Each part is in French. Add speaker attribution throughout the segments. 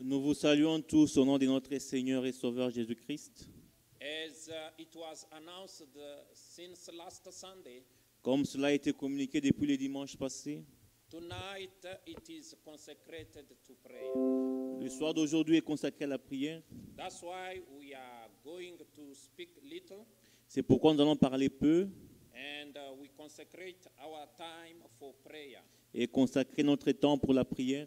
Speaker 1: Nous vous saluons tous au nom de notre Seigneur et Sauveur Jésus-Christ.
Speaker 2: Uh, uh,
Speaker 1: Comme cela a été communiqué depuis le dimanche passé,
Speaker 2: tonight uh, it is consecrated to prayer.
Speaker 1: le soir d'aujourd'hui est consacré à la prière.
Speaker 2: That's why we are going to speak little
Speaker 1: C'est pourquoi nous allons parler peu
Speaker 2: and uh, we consecrate our time for prayer.
Speaker 1: Et consacrer notre temps pour la prière.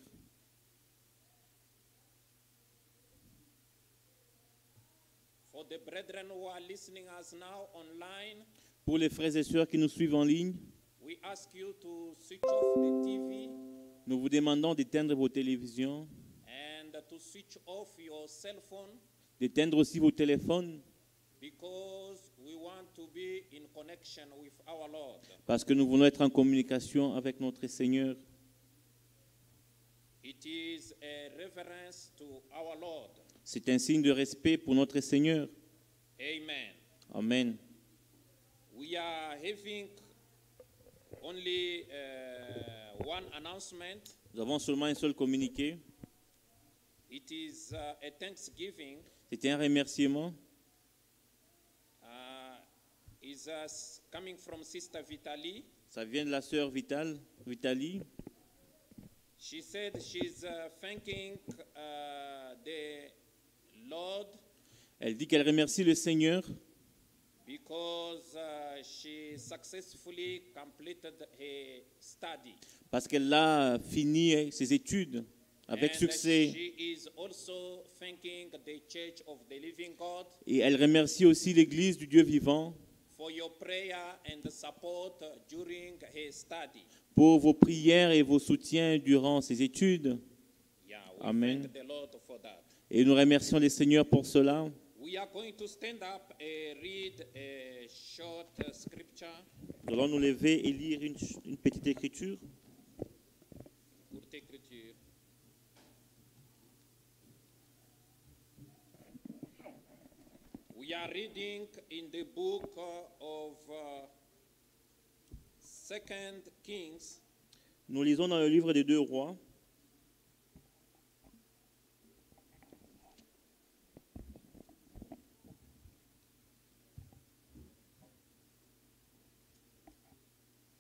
Speaker 2: For the brethren who are listening us now online,
Speaker 1: Pour les frères et sœurs qui nous suivent en ligne,
Speaker 2: we ask you to switch off the TV
Speaker 1: nous vous demandons d'éteindre vos télévisions,
Speaker 2: and to switch off your cell phone
Speaker 1: d'éteindre aussi vos téléphones, parce que nous voulons être en communication avec notre Seigneur. C'est un signe de respect pour notre Seigneur.
Speaker 2: Amen.
Speaker 1: Amen.
Speaker 2: We are having only uh, one announcement.
Speaker 1: Nous avons seulement un seul communiqué.
Speaker 2: It is uh, a thanksgiving.
Speaker 1: C'était un remerciement.
Speaker 2: Is us coming from Sister Vitali.
Speaker 1: Ça vient de la sœur Vital, Vitali.
Speaker 2: She said she's uh, thanking uh, the Lord
Speaker 1: Elle dit qu'elle remercie le Seigneur
Speaker 2: because uh, she successfully completed her study.
Speaker 1: parce qu'elle a fini ses études avec
Speaker 2: And
Speaker 1: succès.
Speaker 2: she is also thanking the Church of the Living God
Speaker 1: Et elle remercie aussi l'Église du Dieu vivant
Speaker 2: for your your prayer and support during his study.
Speaker 1: pour vos prières et vos soutiens durant ces études. Amen.
Speaker 2: thank the Lord for that.
Speaker 1: Et nous remercions les Seigneurs pour cela.
Speaker 2: We are going to stand up and read a short scripture,
Speaker 1: Nous allons nous lever et lire une, une petite écriture.
Speaker 2: courte écriture. We are reading in the book of uh, Second Kings,
Speaker 1: Nous lisons dans le livre des deux rois,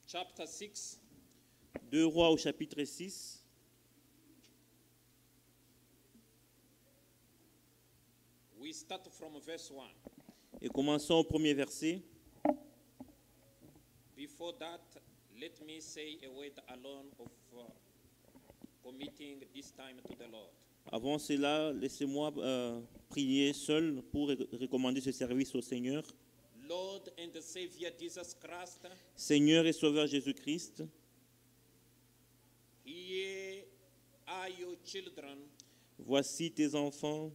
Speaker 2: chapter 6,
Speaker 1: deux rois au chapitre 6.
Speaker 2: We start from verse 1.
Speaker 1: Et commençons au premier verset.
Speaker 2: Before that, let me say a word alone of uh, committing this time to the Lord.
Speaker 1: Avant cela, laissez-moi euh, prier seul pour recommander ce service au Seigneur.
Speaker 2: Lord and Savior Jesus Christ,
Speaker 1: Seigneur et Sauveur Jésus-Christ,
Speaker 2: here are your children
Speaker 1: voici tes enfants.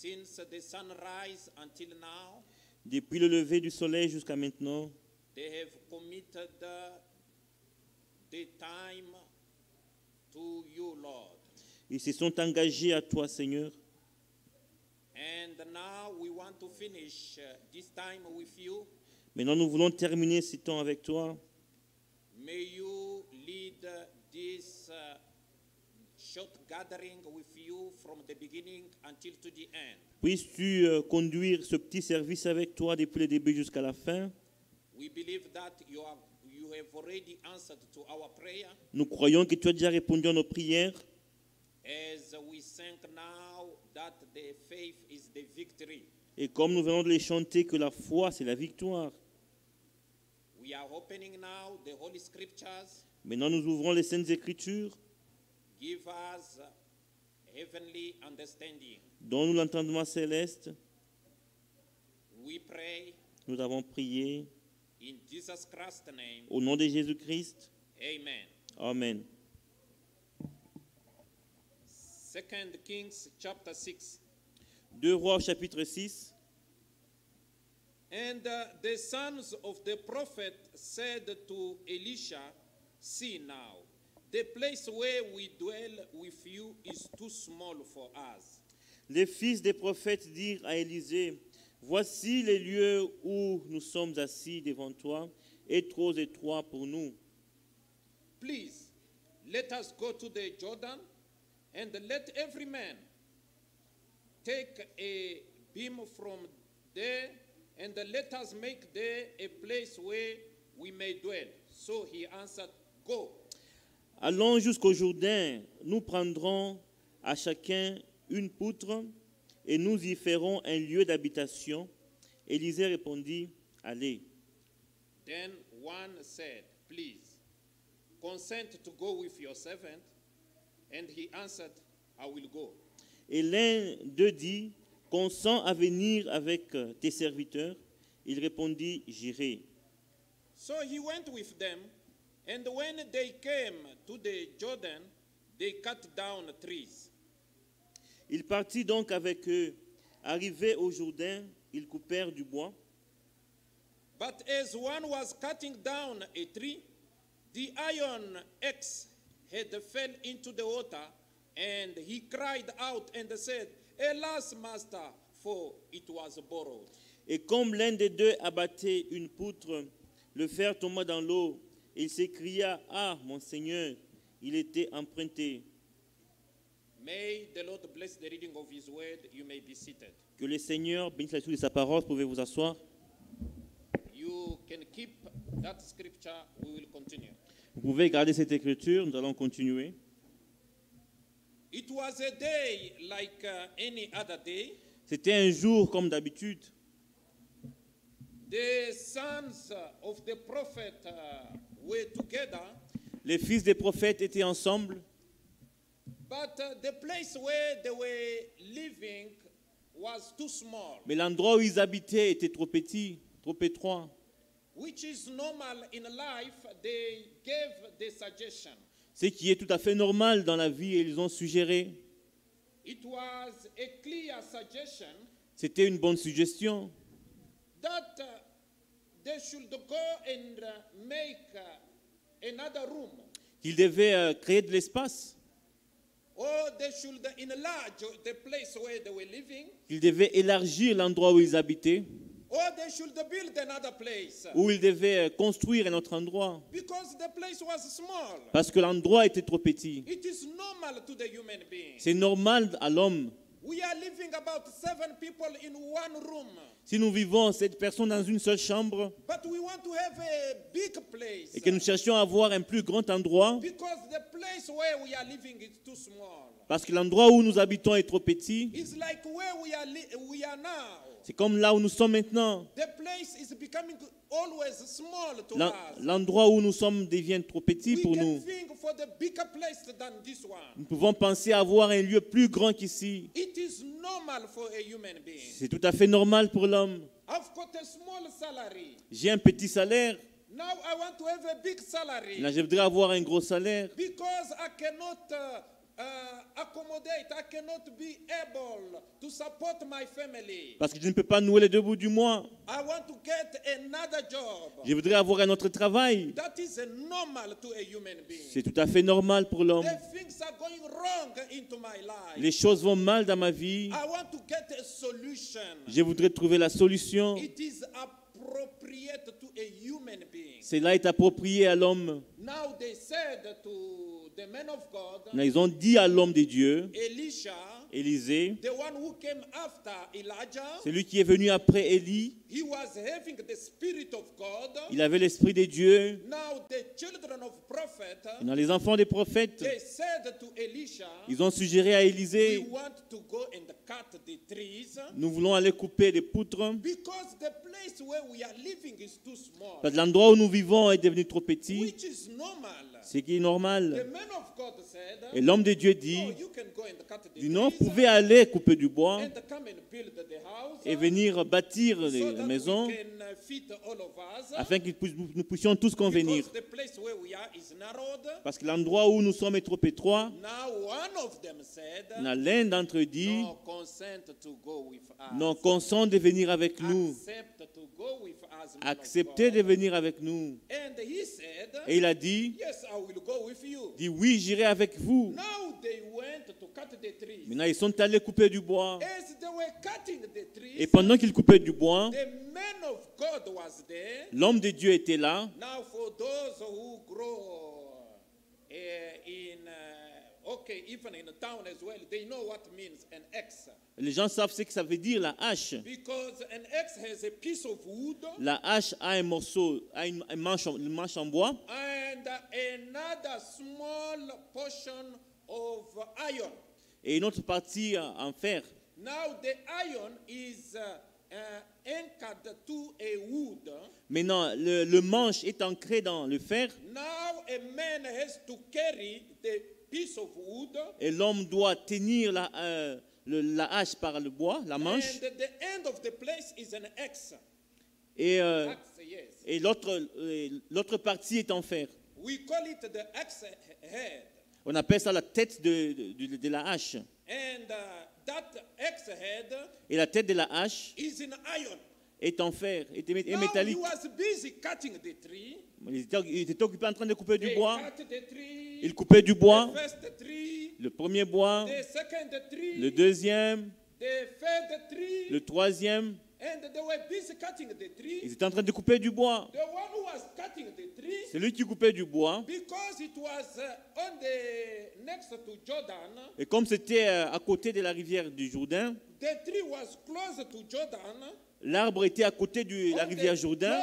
Speaker 2: Since the sunrise until now.
Speaker 1: Depuis le lever du soleil jusqu'à maintenant,
Speaker 2: They have committed uh, the time to you, Lord.
Speaker 1: ils se sont engagés à toi, Seigneur.
Speaker 2: And now we want to finish uh, this time with you.
Speaker 1: Maintenant, nous voulons terminer ce temps avec toi.
Speaker 2: May you lead uh, this
Speaker 1: Puisses-tu euh, conduire ce petit service avec toi depuis le début jusqu'à la fin?
Speaker 2: We believe that you, are, you have already answered to our prayer
Speaker 1: Nous croyons que tu as déjà répondu à nos prières.
Speaker 2: as we sing now that the faith is the victory.
Speaker 1: Et comme nous venons de les chanter, que la foi, c'est la victoire.
Speaker 2: We are opening now the Holy Scriptures.
Speaker 1: Maintenant, nous ouvrons les Saintes Écritures.
Speaker 2: Give us heavenly understanding.
Speaker 1: Donne-nous l'entendement céleste.
Speaker 2: We pray
Speaker 1: Nous avons prié
Speaker 2: in Jesus Christ's name.
Speaker 1: au nom de Jésus-Christ.
Speaker 2: Amen.
Speaker 1: Amen.
Speaker 2: Second Kings chapter 6.
Speaker 1: 2 Rois chapitre 6.
Speaker 2: And uh, the sons of the prophet said to Elisha, See now, the place where we dwell with you is too small for us.
Speaker 1: Les fils des prophètes dirent à Élisée, Voici les lieux où nous sommes assis devant toi, et trop étroits pour nous.
Speaker 2: Please, let us go to the Jordan, and let every man take a beam from there, and let us make there a place where we may dwell. So he answered, Go.
Speaker 1: Allons jusqu'au Jourdain, nous prendrons à chacun une poutre, et nous y ferons un lieu d'habitation. Élisée répondit, Allez.
Speaker 2: Then one said, Please, consent to go with your servant. And he answered, I will go.
Speaker 1: Et l'un d'eux dit, Consens à venir avec tes serviteurs. Il répondit, J'irai.
Speaker 2: So he went with them, and when they came to the Jordan, they cut down trees.
Speaker 1: Il partit donc avec eux. Arrivé au Jourdain, ils coupèrent du bois.
Speaker 2: But as one was cutting down a tree, the iron axe had fell into the water, and he cried out and said, Alas, master, for it was borrowed.
Speaker 1: Et comme l'un des deux abattait une poutre, le fer tomba dans l'eau. Il s'écria, Ah, mon Seigneur, il était emprunté.
Speaker 2: May the Lord bless the reading of his word. You may be seated.
Speaker 1: Que le Seigneur bénisse la lecture de sa parole. Pouvez vous asseoir.
Speaker 2: You can keep that scripture. We will continue.
Speaker 1: Vous pouvez garder cette écriture. Nous allons continuer.
Speaker 2: It was a day like uh, any other day.
Speaker 1: C'était un jour comme d'habitude.
Speaker 2: The sons of the prophet uh,
Speaker 1: Les fils des prophètes étaient ensemble.
Speaker 2: but the place where they were living was too small.
Speaker 1: Mais l'endroit où ils habitaient était trop petit, trop étroit.
Speaker 2: which is normal in life, they gave the suggestion.
Speaker 1: Ce qui est tout à fait normal dans la vie, ils ont suggéré.
Speaker 2: It was a clear suggestion
Speaker 1: C'était une bonne suggestion
Speaker 2: that uh, they should go and uh, make uh, another room,
Speaker 1: qu'ils devaient euh, créer de l'espace,
Speaker 2: or they should enlarge the place where they were living,
Speaker 1: qu'ils devaient élargir l'endroit où ils habitaient,
Speaker 2: or they should build another place.
Speaker 1: où ils devaient euh, construire un autre endroit,
Speaker 2: Because the place was small.
Speaker 1: parce que l'endroit était trop petit. C'est normal à l'homme.
Speaker 2: We are living about seven people in one room,
Speaker 1: Si nous vivons cette personne dans une seule chambre
Speaker 2: but we want to have a big place.
Speaker 1: et que nous cherchions à avoir un plus grand endroit,
Speaker 2: Because the place where we are living is too small.
Speaker 1: parce que l'endroit où nous habitons est trop petit,
Speaker 2: It's like where we are, li- we are now.
Speaker 1: c'est comme là où nous sommes maintenant. L'endroit où nous sommes devient trop petit pour nous. Nous pouvons penser avoir un lieu plus grand qu'ici.
Speaker 2: It is normal for a human being.
Speaker 1: C'est tout à fait normal pour l'homme.
Speaker 2: I've got a small salary.
Speaker 1: J'ai un petit salaire,
Speaker 2: Now I want to have a big salary
Speaker 1: là je voudrais avoir un gros salaire.
Speaker 2: because I cannot uh, accommodate, I cannot be able to support my family.
Speaker 1: Parce que je ne peux pas nouer les deux bouts du mois.
Speaker 2: I want to get another job.
Speaker 1: Je voudrais avoir un autre travail.
Speaker 2: That is normal to a human being.
Speaker 1: C'est tout à fait normal pour l'homme.
Speaker 2: The things are going wrong into my life.
Speaker 1: Les choses vont mal dans ma vie.
Speaker 2: I want to get a solution.
Speaker 1: Je voudrais trouver la solution.
Speaker 2: It is appropriate to a human being.
Speaker 1: Cela est approprié à l'homme.
Speaker 2: Now they said to
Speaker 1: Ils ont dit à l'homme de Dieu, Élisée, celui qui est venu après Élie, il avait l'esprit de Dieu. Les enfants des prophètes, ils ont suggéré à Élisée, nous voulons aller couper des poutres. Parce que l'endroit où nous vivons est devenu trop petit,
Speaker 2: which is normal.
Speaker 1: Ce qui est normal. Et l'homme de Dieu
Speaker 2: "No,
Speaker 1: dit, non,
Speaker 2: trees
Speaker 1: pouvez aller couper du bois et venir bâtir la maison afin que nous puissions tous convenir. Parce que l'endroit où nous sommes est trop étroit. L'un d'entre eux dit, non, consent de venir avec nous.
Speaker 2: Accept to go with us. man of
Speaker 1: Acceptez de venir avec nous. Et il a dit, dit oui, j'irai avec vous. Maintenant, ils sont allés couper du bois. Et pendant qu'ils coupaient du bois, l'homme de Dieu était là. Les gens savent ce que ça veut dire, la hache.
Speaker 2: Because an axe has a piece of wood
Speaker 1: La hache a un morceau, a une, un manche, en- une manche en bois
Speaker 2: and another small portion of iron.
Speaker 1: et une autre partie en fer.
Speaker 2: Now, the iron is anchored to a wood.
Speaker 1: Maintenant, le, le manche est ancré dans le fer
Speaker 2: Now, a man has to carry the.
Speaker 1: Et l'homme doit tenir la, euh, le- la hache par le bois, la manche,
Speaker 2: And the end of the place is an axe.
Speaker 1: et, euh, et l'autre partie est en fer.
Speaker 2: We call it the axe head.
Speaker 1: On appelle ça la tête de, de- de la hache.
Speaker 2: And uh, that axe head
Speaker 1: Et la tête de la hache
Speaker 2: is in iron.
Speaker 1: est en fer, est, métallique.
Speaker 2: Was busy cutting the tree.
Speaker 1: Il était, il était occupé en train de couper du bois.
Speaker 2: cut the tree.
Speaker 1: Il coupait du bois, le premier bois, le deuxième, le troisième. Ils étaient en train de couper du bois.
Speaker 2: The one who was cutting the tree,
Speaker 1: Celui qui coupait du bois,
Speaker 2: because it was uh, on the next to Jordan,
Speaker 1: et comme c'était euh, à côté de la rivière du Jourdain, l'arbre était à côté de la rivière Jourdain,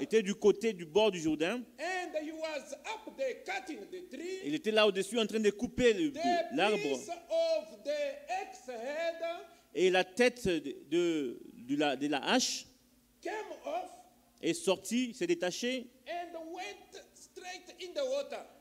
Speaker 1: était du côté du bord du Jourdain. Il était là au-dessus en train de couper l'arbre. Et la tête de, la, de la hache est sortie, s'est détachée,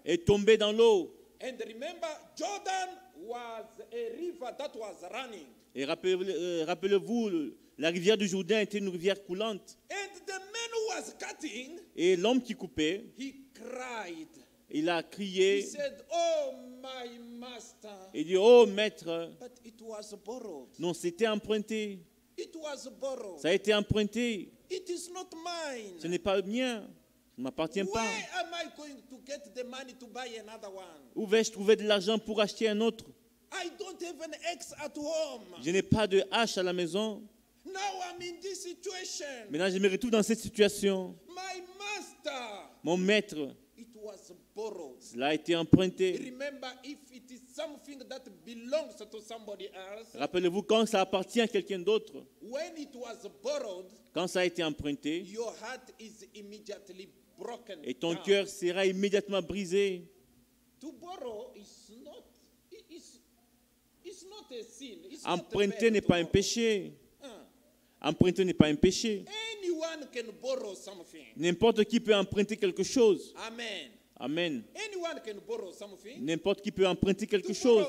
Speaker 1: est tombée dans l'eau.
Speaker 2: And remember, Jordan was a river that was running.
Speaker 1: Et rappelez- rappelez-vous, le, La rivière du Jourdain était une rivière coulante.
Speaker 2: And the man who was cutting,
Speaker 1: Et l'homme qui coupait,
Speaker 2: he cried.
Speaker 1: il a
Speaker 2: He
Speaker 1: crié.
Speaker 2: said, Oh, my master.
Speaker 1: Il dit, oh maître,
Speaker 2: But it was borrowed.
Speaker 1: non, c'était emprunté.
Speaker 2: It was borrowed.
Speaker 1: Ça a été emprunté.
Speaker 2: It is not mine.
Speaker 1: Ce n'est pas mien. Ça ne m'appartient pas.
Speaker 2: am I going to get the money to buy another one?
Speaker 1: Où vais-je trouver de l'argent pour acheter un autre?
Speaker 2: I don't have an ex at home.
Speaker 1: Je n'ai pas de hache à la maison.
Speaker 2: Now I'm in this situation.
Speaker 1: Maintenant, je me retrouve dans cette situation.
Speaker 2: My master,
Speaker 1: Mon maître,
Speaker 2: it was borrowed.
Speaker 1: cela a été emprunté. Rappelez-vous quand ça appartient à quelqu'un d'autre,
Speaker 2: when it was borrowed,
Speaker 1: quand ça a été emprunté,
Speaker 2: your heart is immediately broken.
Speaker 1: et ton cœur sera immédiatement brisé. Emprunter n'est pas un péché. Emprunter n'est pas un péché. N'importe qui peut emprunter quelque chose.
Speaker 2: Amen.
Speaker 1: Amen. N'importe qui peut emprunter quelque chose.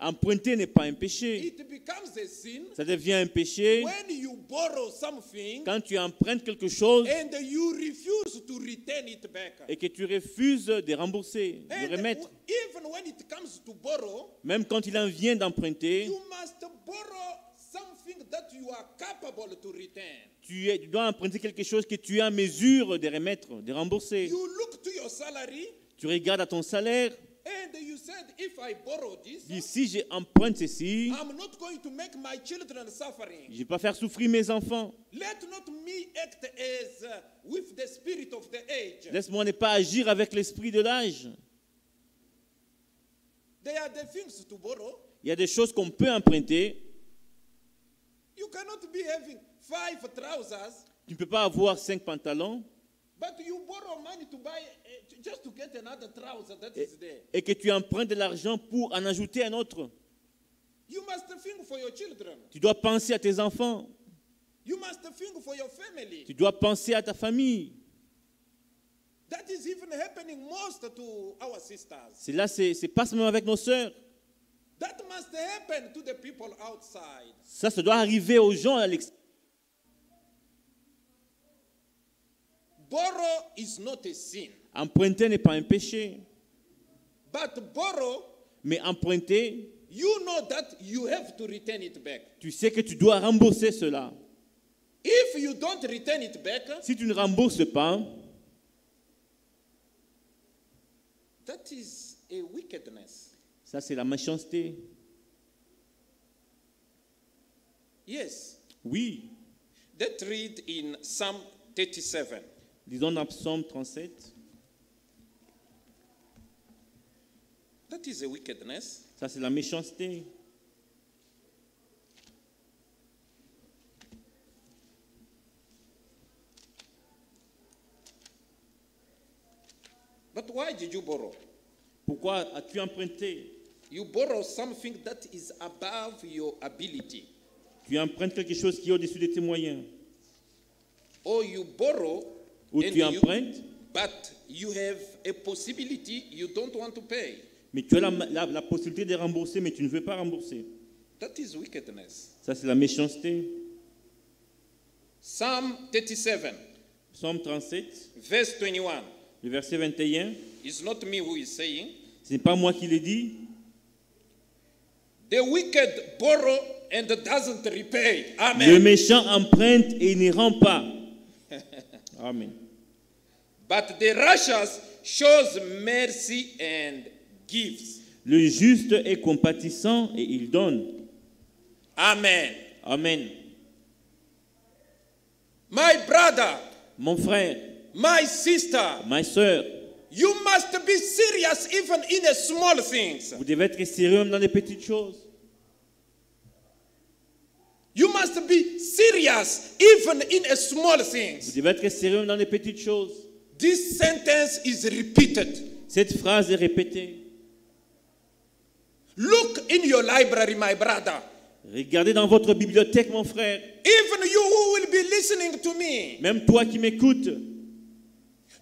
Speaker 1: Emprunter n'est pas un péché.
Speaker 2: It becomes a sin
Speaker 1: Ça devient un péché
Speaker 2: when you borrow something
Speaker 1: quand tu empruntes quelque chose
Speaker 2: and you refuse to return it back.
Speaker 1: et que tu refuses de rembourser, de remettre.
Speaker 2: even when it comes to borrow,
Speaker 1: Même quand il en vient d'emprunter,
Speaker 2: you must borrow something that you are capable to return.
Speaker 1: tu, es- tu dois emprunter quelque chose que tu es en mesure de remettre, de rembourser.
Speaker 2: You look to your salary
Speaker 1: Tu regardes à ton salaire,
Speaker 2: and you said, if I borrow this,
Speaker 1: dis si j'emprunte ceci,
Speaker 2: I'm not going to make my children suffering.
Speaker 1: je ne vais pas faire souffrir mes enfants.
Speaker 2: Let not me act as uh, with the spirit of the age.
Speaker 1: Laisse-moi ne pas agir avec l'esprit de l'âge.
Speaker 2: There are the things to borrow.
Speaker 1: Il y a des choses qu'on peut emprunter.
Speaker 2: You cannot be having five trousers,
Speaker 1: Tu ne peux pas avoir cinq pantalons
Speaker 2: but you borrow money to buy uh, just to get another trouser that
Speaker 1: et,
Speaker 2: is there.
Speaker 1: et que tu empruntes de l'argent pour en ajouter un autre.
Speaker 2: You must think for your children.
Speaker 1: Tu dois penser à tes enfants.
Speaker 2: You must think for your family.
Speaker 1: Tu dois penser à ta famille.
Speaker 2: That is even happening most to our sisters.
Speaker 1: C'est là, c'est c'est pas seulement avec nos sœurs. Ça, ça doit arriver aux gens à l'extérieur.
Speaker 2: Borrow is not a sin,
Speaker 1: Emprunter n'est pas un péché.
Speaker 2: but borrow,
Speaker 1: Mais emprunter,
Speaker 2: you know that you have to return it back.
Speaker 1: tu sais que tu dois rembourser cela.
Speaker 2: If you don't return it back,
Speaker 1: Si tu ne rembourses pas,
Speaker 2: that is a wickedness.
Speaker 1: Ça c'est la méchanceté.
Speaker 2: Yes.
Speaker 1: Oui.
Speaker 2: Let's read in Psalm 37.
Speaker 1: Disons dans Psaume 37.
Speaker 2: That is a wickedness.
Speaker 1: Ça c'est la méchanceté.
Speaker 2: But why did you borrow?
Speaker 1: Pourquoi as-tu emprunté?
Speaker 2: You borrow something that is above your ability.
Speaker 1: Tu empruntes quelque chose qui est au-dessus de tes moyens.
Speaker 2: Or you borrow
Speaker 1: Ou
Speaker 2: and
Speaker 1: tu
Speaker 2: you-
Speaker 1: empruntes,
Speaker 2: but you have a possibility you don't want to pay.
Speaker 1: mais tu as la, la- la possibilité de rembourser, mais tu ne veux pas rembourser.
Speaker 2: That is wickedness.
Speaker 1: Ça c'est la méchanceté.
Speaker 2: Psalm 37,
Speaker 1: Psaume 37,
Speaker 2: verse 21.
Speaker 1: le verset 21.
Speaker 2: It's not me who is saying.
Speaker 1: Ce n'est pas moi qui l'ai dit.
Speaker 2: The wicked borrow and doesn't repay.
Speaker 1: Le
Speaker 2: Amen.
Speaker 1: méchant emprunte et ne rend pas. Amen.
Speaker 2: But the righteous shows mercy and gives.
Speaker 1: Le juste est compatissant et il donne.
Speaker 2: Amen.
Speaker 1: Amen.
Speaker 2: My brother,
Speaker 1: Mon frère,
Speaker 2: my sister,
Speaker 1: ma soeur,
Speaker 2: you must be serious even in the small things.
Speaker 1: vous devez être sérieux même dans les petites choses.
Speaker 2: You must be serious even in the small
Speaker 1: Vous
Speaker 2: things.
Speaker 1: devez être sérieux même dans les petites choses.
Speaker 2: This sentence is repeated.
Speaker 1: Cette phrase est répétée.
Speaker 2: Look in your library, my brother.
Speaker 1: Regardez dans votre bibliothèque, mon frère.
Speaker 2: Even you who will be listening to me,
Speaker 1: Même toi qui m'écoutes,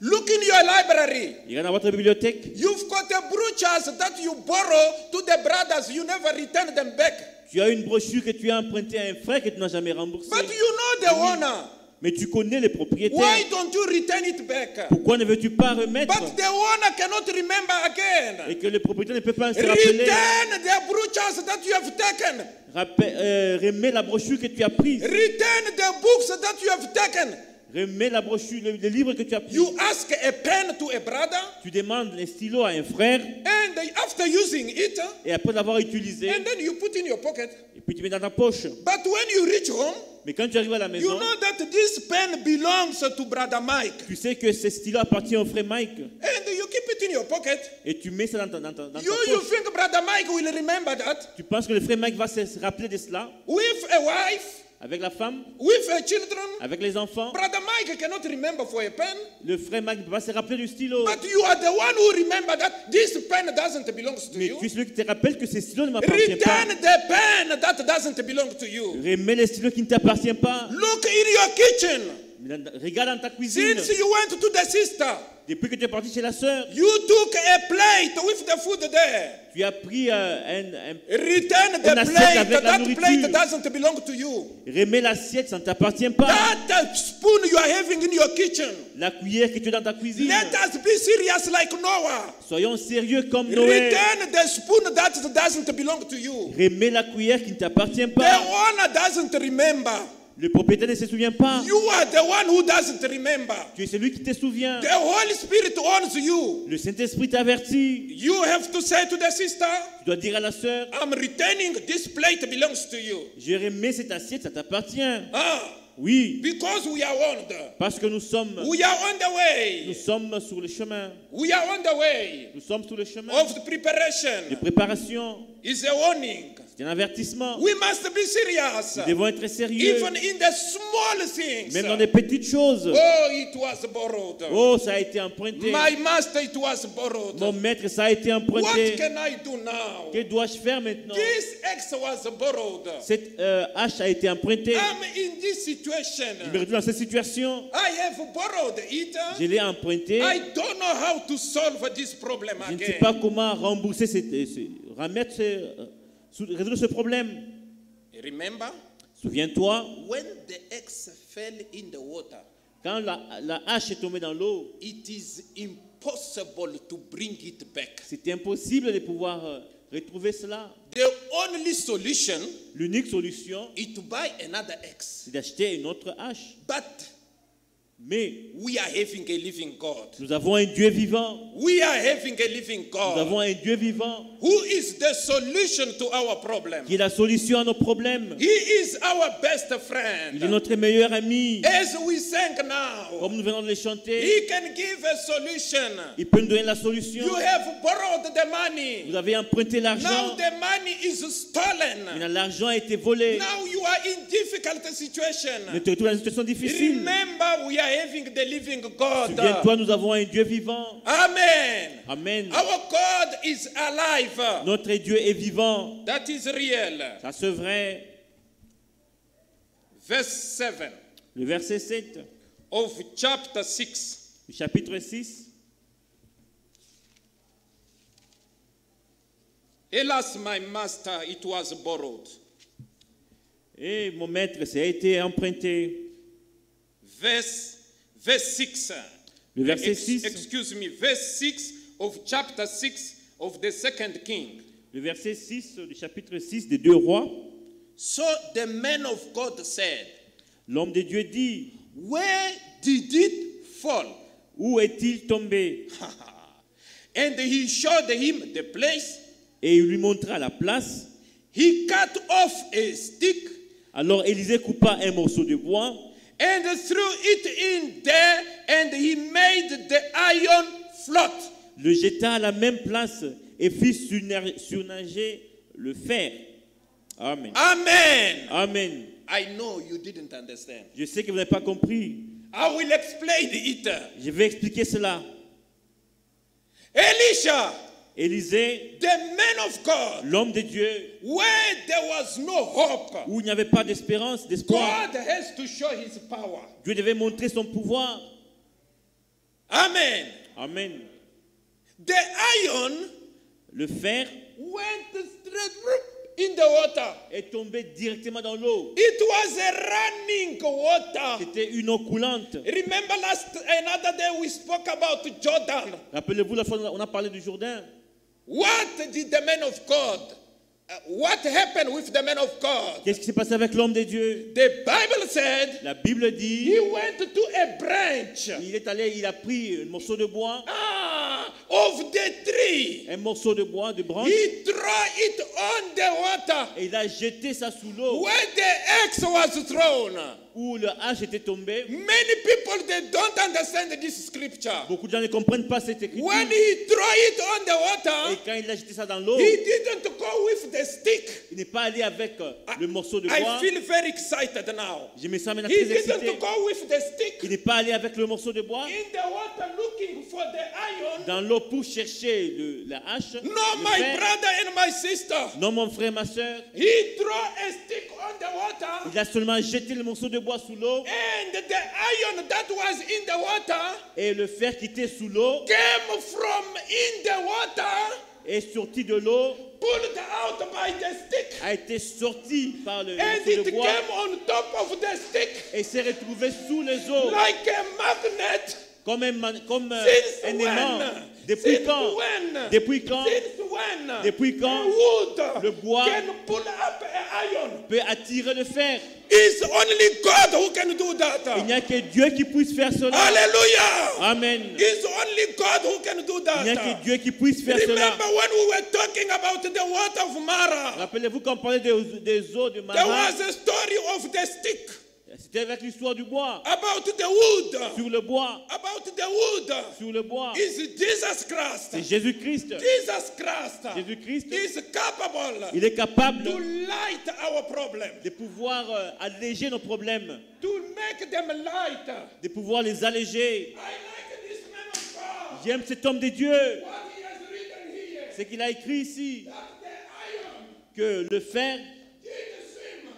Speaker 2: look in your library.
Speaker 1: regarde dans votre bibliothèque?
Speaker 2: You've got the brochures that you borrow to the brothers, you never return them back.
Speaker 1: Tu as une brochure que tu as empruntée à un frère que tu n'as jamais remboursé.
Speaker 2: But you know the owner.
Speaker 1: Mais tu connais les propriétaires.
Speaker 2: Why don't you return it back?
Speaker 1: Pourquoi ne veux-tu pas remettre?
Speaker 2: But the owner cannot remember again.
Speaker 1: et que le propriétaire ne peut pas se rappeler
Speaker 2: Return the brochures that you have taken.
Speaker 1: Rappel- euh, remets la brochure que tu as prise.
Speaker 2: Return the books that you have taken.
Speaker 1: Remets la brochure, le, le livre que tu as pris.
Speaker 2: You ask a pen to a brother,
Speaker 1: Tu demandes un stylo à un frère
Speaker 2: and after using it,
Speaker 1: et après l'avoir utilisé,
Speaker 2: and then you put in your pocket.
Speaker 1: et puis tu mets dans ta poche.
Speaker 2: But when you reach home,
Speaker 1: Mais quand tu arrives à la
Speaker 2: you
Speaker 1: maison,
Speaker 2: know that this pen belongs to brother Mike,
Speaker 1: tu sais que ce stylo appartient au frère Mike
Speaker 2: and you keep it in your pocket.
Speaker 1: et tu mets ça dans ta, dans ta- dans ta
Speaker 2: You you
Speaker 1: poche.
Speaker 2: think brother Mike will remember that?
Speaker 1: Tu penses que le frère Mike va se se rappeler de cela?
Speaker 2: With a wife,
Speaker 1: avec la femme,
Speaker 2: with a children,
Speaker 1: avec les enfants.
Speaker 2: brother Mike cannot remember for a pen.
Speaker 1: Le frère Mike ne peut pas se rappeler du stylo.
Speaker 2: But you are the one who remember that this pen doesn't belong to
Speaker 1: Mais
Speaker 2: you.
Speaker 1: tu es celui qui te rappelle que ce stylo ne m'appartient pas.
Speaker 2: Return the pen that doesn't belong to you.
Speaker 1: Remets le stylo qui ne t'appartient pas.
Speaker 2: Look in your kitchen.
Speaker 1: Regarde dans ta cuisine.
Speaker 2: Since you went to the sister,
Speaker 1: Depuis que tu es parti chez la sœur,
Speaker 2: you took a plate with the food there.
Speaker 1: tu as pris euh, un, un-
Speaker 2: Return the
Speaker 1: assiette
Speaker 2: plate.
Speaker 1: avec la
Speaker 2: That
Speaker 1: nourriture.
Speaker 2: plate doesn't belong to you.
Speaker 1: remets l'assiette, ça ne t'appartient pas.
Speaker 2: That spoon you are having in your kitchen.
Speaker 1: La cuillère que tu as dans ta cuisine.
Speaker 2: Let us be serious like Noah.
Speaker 1: Soyons sérieux comme Noé.
Speaker 2: Return the spoon that doesn't belong to you.
Speaker 1: Remets la cuillère qui ne t'appartient
Speaker 2: The
Speaker 1: pas.
Speaker 2: owner doesn't remember.
Speaker 1: Le propriétaire ne se souvient pas.
Speaker 2: You are the one who doesn't remember.
Speaker 1: Tu es celui qui te souvient.
Speaker 2: The Holy Spirit owns you.
Speaker 1: Le Saint-Esprit t'avertit.
Speaker 2: You have to say to the sister,
Speaker 1: Tu dois dire à la sœur,
Speaker 2: I'm returning this plate belongs to you.
Speaker 1: je remets cette assiette, ça t'appartient.
Speaker 2: Ah,
Speaker 1: Oui,
Speaker 2: because we are warned.
Speaker 1: parce que nous sommes,
Speaker 2: We are on the
Speaker 1: nous
Speaker 2: way.
Speaker 1: sommes sur le chemin.
Speaker 2: We are on the way
Speaker 1: Nous sommes sur le chemin
Speaker 2: of the
Speaker 1: de
Speaker 2: preparation.
Speaker 1: préparation.
Speaker 2: It's a warning.
Speaker 1: C'est un avertissement.
Speaker 2: We must be serious.
Speaker 1: Nous devons être sérieux,
Speaker 2: Even in the small things.
Speaker 1: même dans les petites choses.
Speaker 2: Oh, it was borrowed.
Speaker 1: Oh, ça a été emprunté.
Speaker 2: My master, it was borrowed.
Speaker 1: Mon maître, ça a été
Speaker 2: What
Speaker 1: emprunté.
Speaker 2: can I do now?
Speaker 1: Que dois-je faire maintenant?
Speaker 2: This X was borrowed.
Speaker 1: Cette euh, hache a été empruntée.
Speaker 2: I'm in this situation.
Speaker 1: Je me retrouve dans cette situation.
Speaker 2: I have borrowed it.
Speaker 1: Je l'ai emprunté.
Speaker 2: I don't know how to solve this problem
Speaker 1: Je ne sais
Speaker 2: again.
Speaker 1: pas comment rembourser, cette, euh, ce- remettre, ce- euh, résoudre ce problème.
Speaker 2: Remember,
Speaker 1: Souviens-toi,
Speaker 2: when the X fell in the water,
Speaker 1: quand la, la hache est tombée dans l'eau,
Speaker 2: it is impossible to bring it back.
Speaker 1: c'était impossible de pouvoir euh, retrouver cela.
Speaker 2: The only solution
Speaker 1: L'unique solution,
Speaker 2: is to buy another X.
Speaker 1: c'est d'acheter une autre hache.
Speaker 2: But
Speaker 1: Mais
Speaker 2: we are having a living God.
Speaker 1: nous avons un Dieu vivant.
Speaker 2: We are having a living
Speaker 1: Nous avons un Dieu vivant
Speaker 2: who is the solution to our problem?
Speaker 1: qui est la solution à nos problèmes.
Speaker 2: He is our best
Speaker 1: Il est
Speaker 2: friend.
Speaker 1: notre meilleur ami.
Speaker 2: As we sang now,
Speaker 1: Comme nous venons de le chanter,
Speaker 2: He can give a solution.
Speaker 1: il peut nous donner la solution.
Speaker 2: You have borrowed the money.
Speaker 1: Vous avez emprunté
Speaker 2: Now
Speaker 1: l'argent.
Speaker 2: the money is stolen.
Speaker 1: Maintenant, l'argent a été volé.
Speaker 2: Now you are in difficult situation.
Speaker 1: Nous dans une situation difficile.
Speaker 2: Remember, we are having the living God.
Speaker 1: Souviens-toi, nous avons un Dieu vivant.
Speaker 2: Amen.
Speaker 1: Amen.
Speaker 2: Our God is alive.
Speaker 1: Notre Dieu est vivant.
Speaker 2: That is real.
Speaker 1: Ça c'est vrai.
Speaker 2: Verse 7
Speaker 1: Le verset 7
Speaker 2: of chapter 6.
Speaker 1: du chapitre 6.
Speaker 2: Alas, my master, it was borrowed.
Speaker 1: Et mon maître, ça a été emprunté.
Speaker 2: Verse, verse 6.
Speaker 1: Le verset
Speaker 2: Ex-
Speaker 1: 6.
Speaker 2: excuse me, verse 6 of chapter 6 of the second king.
Speaker 1: Le verset 6 du chapitre 6 des deux rois.
Speaker 2: So the man of God said,
Speaker 1: L'homme de Dieu dit,
Speaker 2: Where did it fall?
Speaker 1: où est-il tombé?
Speaker 2: And he showed him the place.
Speaker 1: Et il lui montra la place.
Speaker 2: He cut off a stick
Speaker 1: Alors Élisée coupa un morceau de bois
Speaker 2: and threw it in there, and he made the iron float.
Speaker 1: le jeta à la même place et fit surna- surnager le fer. Amen.
Speaker 2: Amen.
Speaker 1: Amen.
Speaker 2: I know you didn't understand.
Speaker 1: Je sais que vous n'avez pas compris.
Speaker 2: I will explain it.
Speaker 1: Je vais expliquer cela.
Speaker 2: Elisha,
Speaker 1: Élisée,
Speaker 2: the man of God,
Speaker 1: l'homme de Dieu,
Speaker 2: where there was no hope,
Speaker 1: où il n'y avait pas d'espérance, d'espoir,
Speaker 2: God has to show his power.
Speaker 1: Dieu devait montrer son pouvoir.
Speaker 2: Amen.
Speaker 1: Amen.
Speaker 2: The iron
Speaker 1: Le fer
Speaker 2: went straight in the water.
Speaker 1: est tombé directement dans l'eau.
Speaker 2: It was a running water.
Speaker 1: C'était une eau coulante.
Speaker 2: Remember last another day we spoke about Jordan.
Speaker 1: Rappelez-vous la fois on a parlé du Jourdain?
Speaker 2: What did the man of God? uh, what happened with the man of God?
Speaker 1: Qu'est-ce qui s'est passé avec l'homme de Dieu
Speaker 2: The Bible said
Speaker 1: La Bible dit,
Speaker 2: he went to a branch
Speaker 1: il est allé, il a pris un morceau de bois,
Speaker 2: ah, of the tree.
Speaker 1: un morceau de bois, de branche,
Speaker 2: He threw it on the water
Speaker 1: et il a jeté ça sous l'eau
Speaker 2: where the axe was thrown.
Speaker 1: Où le hache était tombé.
Speaker 2: Many people they don't understand this scripture.
Speaker 1: Beaucoup de gens ne comprennent pas cette écriture.
Speaker 2: When he threw it on the
Speaker 1: Et
Speaker 2: water,
Speaker 1: quand il a jeté ça dans l'eau,
Speaker 2: he didn't go with the stick.
Speaker 1: il n'est pas allé avec euh, le morceau de
Speaker 2: I
Speaker 1: bois.
Speaker 2: feel very excited now.
Speaker 1: Je me sens maintenant
Speaker 2: He
Speaker 1: très excité.
Speaker 2: didn't go with the stick
Speaker 1: Il n'est pas allé avec le morceau de bois
Speaker 2: in the water looking for the iron.
Speaker 1: dans l'eau pour chercher le- la hache.
Speaker 2: No, my
Speaker 1: fer.
Speaker 2: brother and my sister.
Speaker 1: Non, mon frère, ma soeur.
Speaker 2: He threw a stick on the water,
Speaker 1: Il a seulement jeté le morceau de bois sous l'eau
Speaker 2: and the iron that was in the water
Speaker 1: et le fer qui était sous l'eau
Speaker 2: came from in the water,
Speaker 1: est sorti de l'eau,
Speaker 2: pulled out by the stick,
Speaker 1: a été sorti par le
Speaker 2: and it
Speaker 1: de bois
Speaker 2: came on top of the stick
Speaker 1: et s'est retrouvé sous les eaux
Speaker 2: like a magnet.
Speaker 1: comme un, comme euh,
Speaker 2: Since
Speaker 1: un
Speaker 2: when?
Speaker 1: Depuis quand?
Speaker 2: when?
Speaker 1: Depuis quand?
Speaker 2: Since when?
Speaker 1: Depuis quand?
Speaker 2: Wood
Speaker 1: le bois
Speaker 2: can pull up iron?
Speaker 1: peut attirer le fer
Speaker 2: It's only God who can do
Speaker 1: Il
Speaker 2: that.
Speaker 1: n'y a que Dieu qui puisse faire cela.
Speaker 2: Hallelujah.
Speaker 1: Amen.
Speaker 2: It's only God who can do
Speaker 1: Il n'y a
Speaker 2: that.
Speaker 1: que Dieu qui puisse faire cela.
Speaker 2: Remember when we were talking about the water of Mara?
Speaker 1: Rappelez-vous quand on parlait des, des eaux de
Speaker 2: There
Speaker 1: Mara,
Speaker 2: was a story of the stick,
Speaker 1: c'était avec l'histoire du bois.
Speaker 2: about the wood,
Speaker 1: Sur le bois,
Speaker 2: about the wood.
Speaker 1: sur le bois.
Speaker 2: Is Jesus Christ.
Speaker 1: C'est.
Speaker 2: Jesus Christ
Speaker 1: Jésus-Christ,
Speaker 2: is capable
Speaker 1: il est capable
Speaker 2: to light our problem,
Speaker 1: de pouvoir euh, alléger nos problèmes,
Speaker 2: to make them light.
Speaker 1: de pouvoir les alléger.
Speaker 2: I like this man of God.
Speaker 1: J'aime cet homme de Dieu, ce qu'il a écrit ici,
Speaker 2: That the iron
Speaker 1: que le fer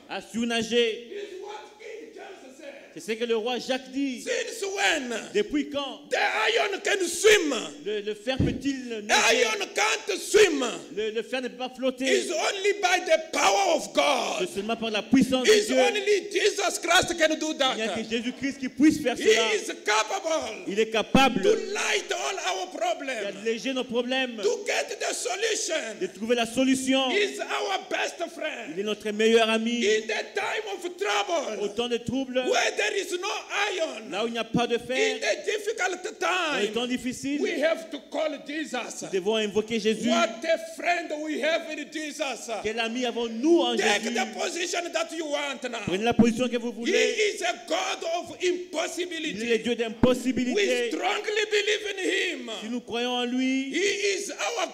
Speaker 1: a surnagé.
Speaker 2: Is what King James said.
Speaker 1: C'est ce que le roi Jacques dit.
Speaker 2: Since when
Speaker 1: Depuis quand
Speaker 2: the iron can swim,
Speaker 1: le, le fer peut-il nager?
Speaker 2: Iron can't swim.
Speaker 1: le, le fer ne peut pas flotter.
Speaker 2: It's only by the power of
Speaker 1: C'est
Speaker 2: God.
Speaker 1: seulement par la puissance de
Speaker 2: It's
Speaker 1: Dieu.
Speaker 2: only Jesus Christ can do
Speaker 1: Il n'y a que
Speaker 2: that.
Speaker 1: Jésus-Christ qui puisse faire
Speaker 2: He
Speaker 1: cela.
Speaker 2: is capable
Speaker 1: Il est capable
Speaker 2: to light all our problems,
Speaker 1: d'alléger nos problèmes,
Speaker 2: to get the
Speaker 1: de
Speaker 2: solution.
Speaker 1: trouver la solution.
Speaker 2: He's our best
Speaker 1: Il
Speaker 2: friend.
Speaker 1: est notre meilleur ami.
Speaker 2: In the time of
Speaker 1: Au
Speaker 2: trouble,
Speaker 1: temps de troubles,
Speaker 2: where there is no iron,
Speaker 1: là où il n'y a pas de
Speaker 2: in
Speaker 1: fer,
Speaker 2: the difficult
Speaker 1: dans les temps
Speaker 2: time,
Speaker 1: difficiles,
Speaker 2: we have to call Jesus.
Speaker 1: nous devons invoquer Jésus.
Speaker 2: What a friend we have in Jesus.
Speaker 1: Quel ami avons-nous en
Speaker 2: Take
Speaker 1: Jésus?
Speaker 2: the position that you want now.
Speaker 1: Prenez la position que vous
Speaker 2: He
Speaker 1: voulez.
Speaker 2: is a God of
Speaker 1: Il est
Speaker 2: impossibility.
Speaker 1: Dieu
Speaker 2: We
Speaker 1: d'impossibilité.
Speaker 2: strongly believe in Him.
Speaker 1: Si nous croyons en lui,
Speaker 2: He is our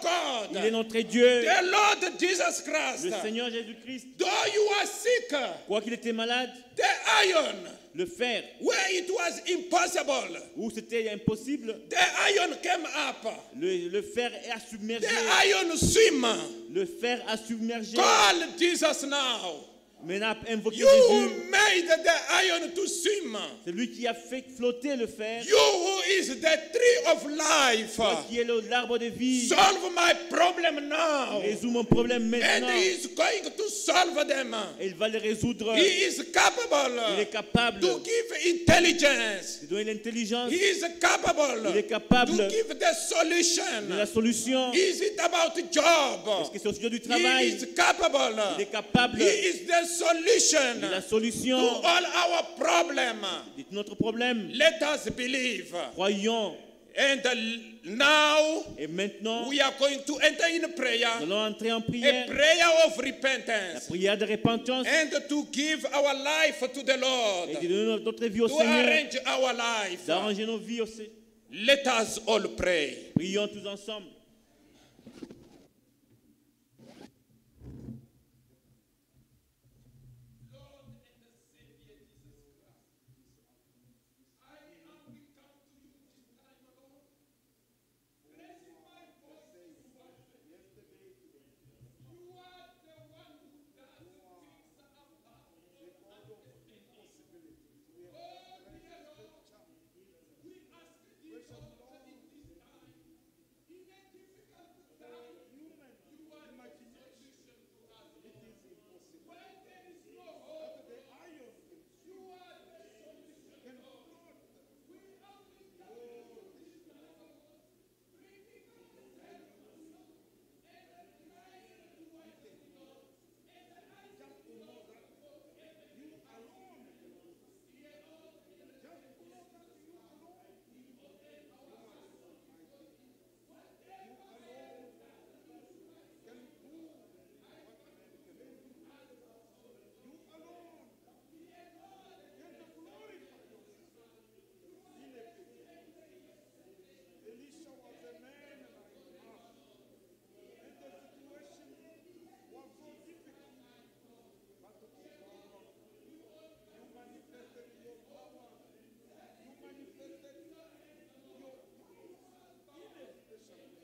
Speaker 1: il est
Speaker 2: God.
Speaker 1: notre Dieu,
Speaker 2: The Lord Jesus Christ.
Speaker 1: le Seigneur Jésus-Christ.
Speaker 2: Though you are sick,
Speaker 1: Quoi qu'il était malade,
Speaker 2: the iron,
Speaker 1: le fer,
Speaker 2: where it was impossible,
Speaker 1: où c'était impossible,
Speaker 2: the iron came up.
Speaker 1: le, le fer a
Speaker 2: The
Speaker 1: submergé.
Speaker 2: iron swim.
Speaker 1: Le fer a submergé.
Speaker 2: Call Jesus now. You made the iron to swim.
Speaker 1: C'est lui qui a fait flotter le fer,
Speaker 2: You who is the tree of life.
Speaker 1: qui est l'arbre de vie.
Speaker 2: Solve my problem now.
Speaker 1: Résout mon problème
Speaker 2: And
Speaker 1: maintenant.
Speaker 2: he is going to solve them.
Speaker 1: Et il va le résoudre.
Speaker 2: He is capable
Speaker 1: Il est capable
Speaker 2: to give intelligence.
Speaker 1: de donner l'intelligence.
Speaker 2: He is capable
Speaker 1: Il est capable
Speaker 2: to give the
Speaker 1: de la
Speaker 2: solution.
Speaker 1: solution.
Speaker 2: Is it about
Speaker 1: Est-ce
Speaker 2: job?
Speaker 1: que c'est au sujet du
Speaker 2: He
Speaker 1: travail
Speaker 2: is capable.
Speaker 1: Il est capable
Speaker 2: He is the solution
Speaker 1: la
Speaker 2: to
Speaker 1: solution
Speaker 2: all our problem.
Speaker 1: notre problème.
Speaker 2: Let us believe.
Speaker 1: Croyons.
Speaker 2: And now
Speaker 1: Et maintenant,
Speaker 2: we are going to enter in prayer.
Speaker 1: nous allons entrer en
Speaker 2: A
Speaker 1: prière.
Speaker 2: prayer of
Speaker 1: La
Speaker 2: repentance.
Speaker 1: prière de repentance
Speaker 2: And to give our life to the
Speaker 1: et de
Speaker 2: Lord.
Speaker 1: donner notre vie au
Speaker 2: To
Speaker 1: Seigneur.
Speaker 2: arrange our life.
Speaker 1: D'arranger nos vies au Seigneur.
Speaker 2: Let us all pray.
Speaker 1: Prions tous ensemble. Yes.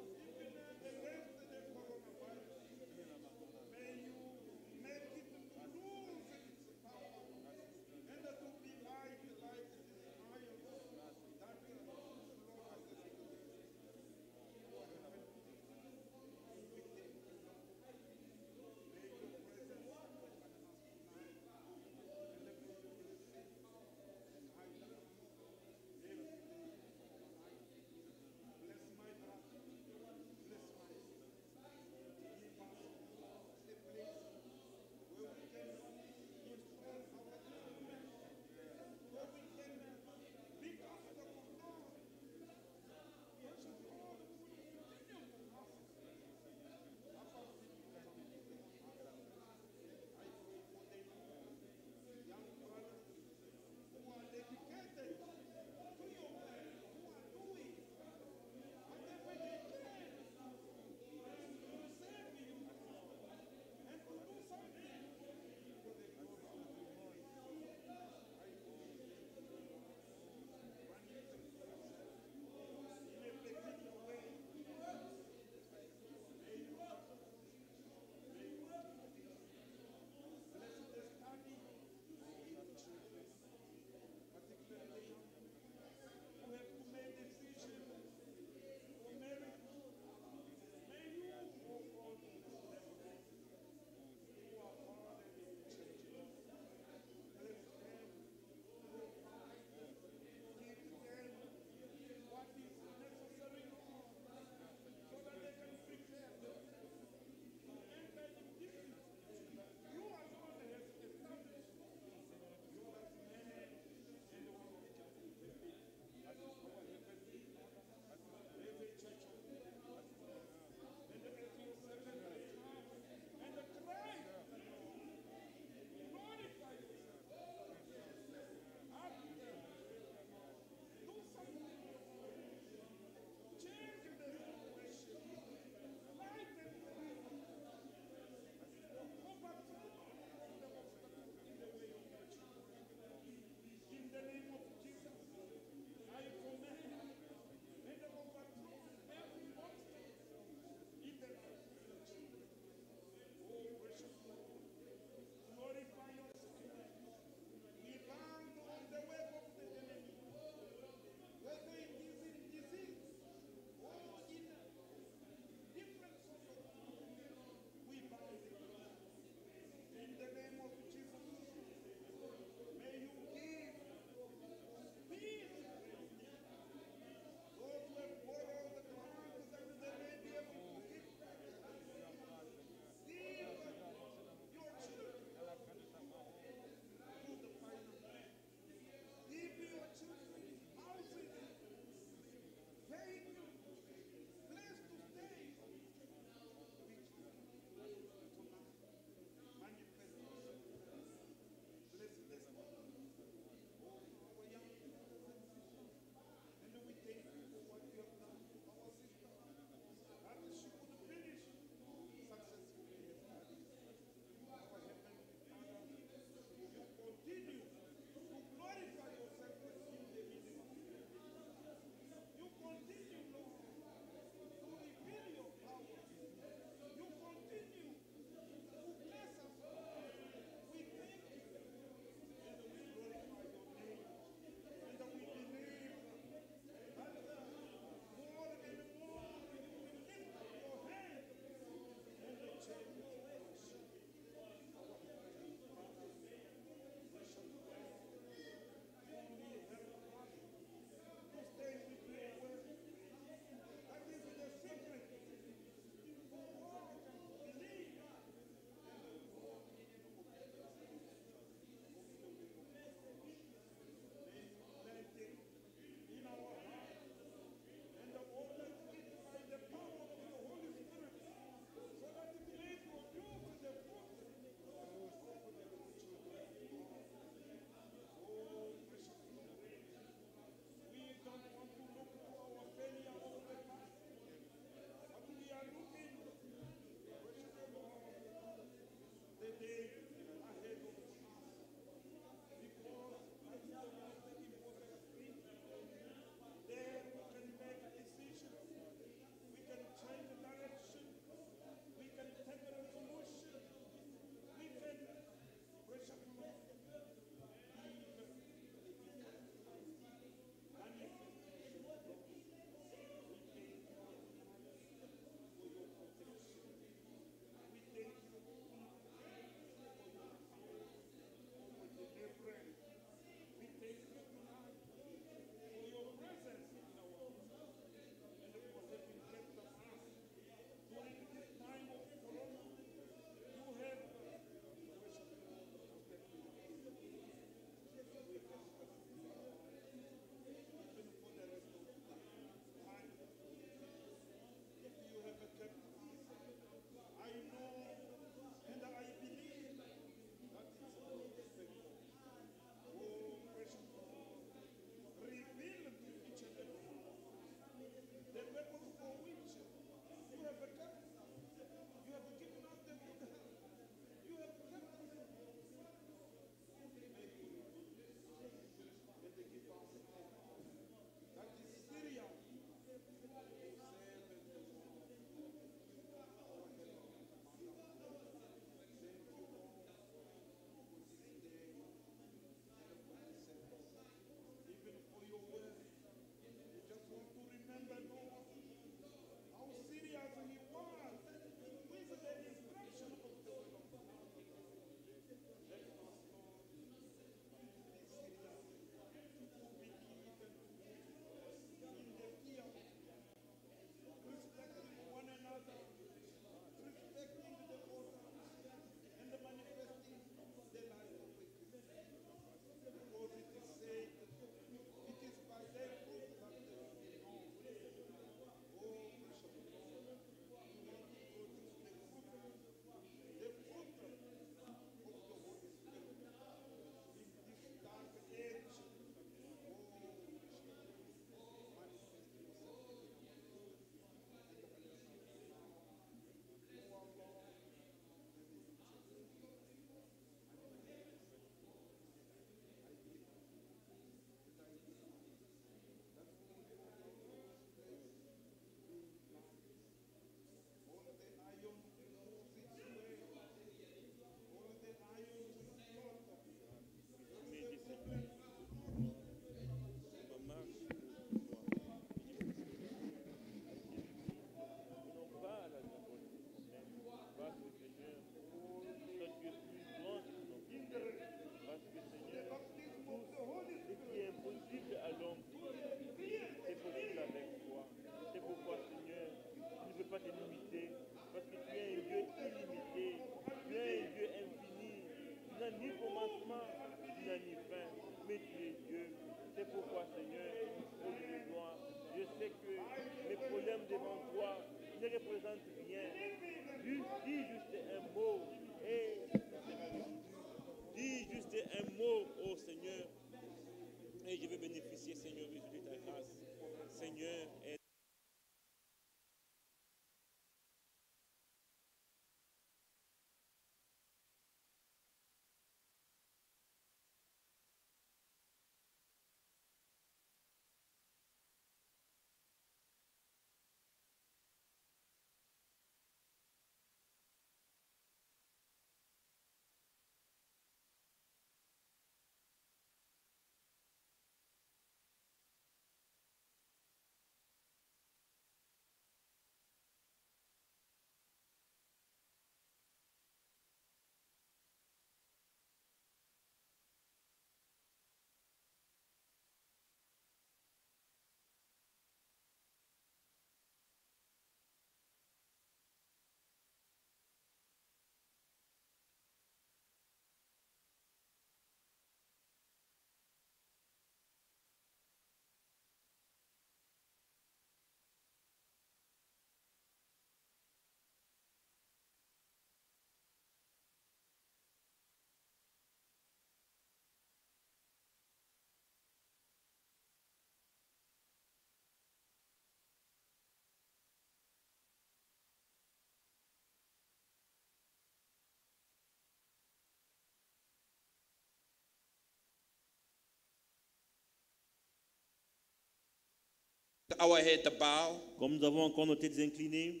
Speaker 2: Our head bow.
Speaker 1: Comme nous avons encore nos têtes inclinées,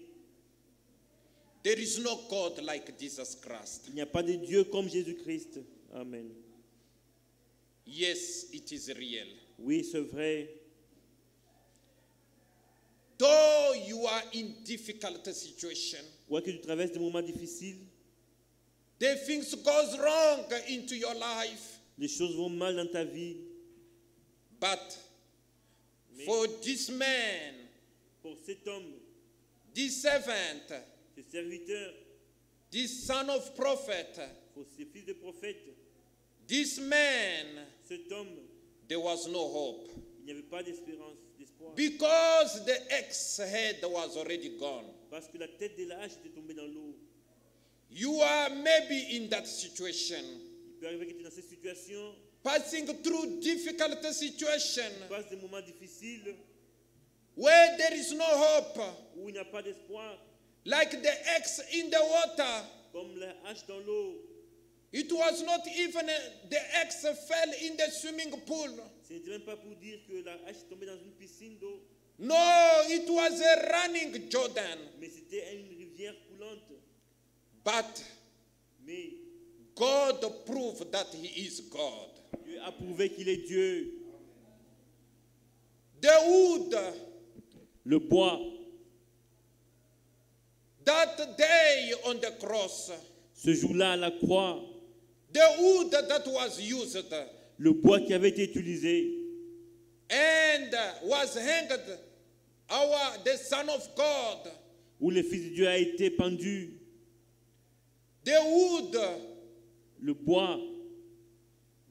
Speaker 2: There is no God like Jesus Christ.
Speaker 1: il n'y a pas de Dieu comme Jésus-Christ. Amen.
Speaker 2: Yes, it is real.
Speaker 1: Oui, c'est vrai.
Speaker 2: Though you are in difficult situation,
Speaker 1: Quoi que tu traverses des moments difficiles,
Speaker 2: the things goes wrong into your life,
Speaker 1: les choses vont mal dans ta vie.
Speaker 2: but for this man,
Speaker 1: Pour cet homme,
Speaker 2: this servant,
Speaker 1: ce serviteur,
Speaker 2: this son of prophet,
Speaker 1: pour ce fils de prophète,
Speaker 2: this man,
Speaker 1: cet homme,
Speaker 2: there was no hope
Speaker 1: il n'y avait pas d'espérance, d'espoir.
Speaker 2: because the ex-head was already gone.
Speaker 1: Parce que la tête de hache était tombée dans l'eau.
Speaker 2: You are maybe in that situation,
Speaker 1: Il peut arriver que tu es dans cette situation,
Speaker 2: passing through difficult situation
Speaker 1: tu des moments difficiles
Speaker 2: where there is no hope,
Speaker 1: où il n'y a pas d'espoir,
Speaker 2: like the ex in the water.
Speaker 1: comme la hache dans l'eau.
Speaker 2: It was not even uh, the ex fell in the swimming pool.
Speaker 1: Ce n'était même pas pour dire que la hache est tombée dans une piscine d'eau,
Speaker 2: No, it was a running Jordan.
Speaker 1: mais c'était une rivière coulante.
Speaker 2: But
Speaker 1: Mais
Speaker 2: God proved that He is God.
Speaker 1: Dieu a prouvé qu'il est Dieu.
Speaker 2: Wood
Speaker 1: Le bois,
Speaker 2: that day on the cross,
Speaker 1: ce jour-là à la croix,
Speaker 2: the wood that was used.
Speaker 1: Le bois qui avait été utilisé.
Speaker 2: And was hanged, our the Son of God,
Speaker 1: où le Fils de Dieu a été pendu,
Speaker 2: the wood
Speaker 1: le bois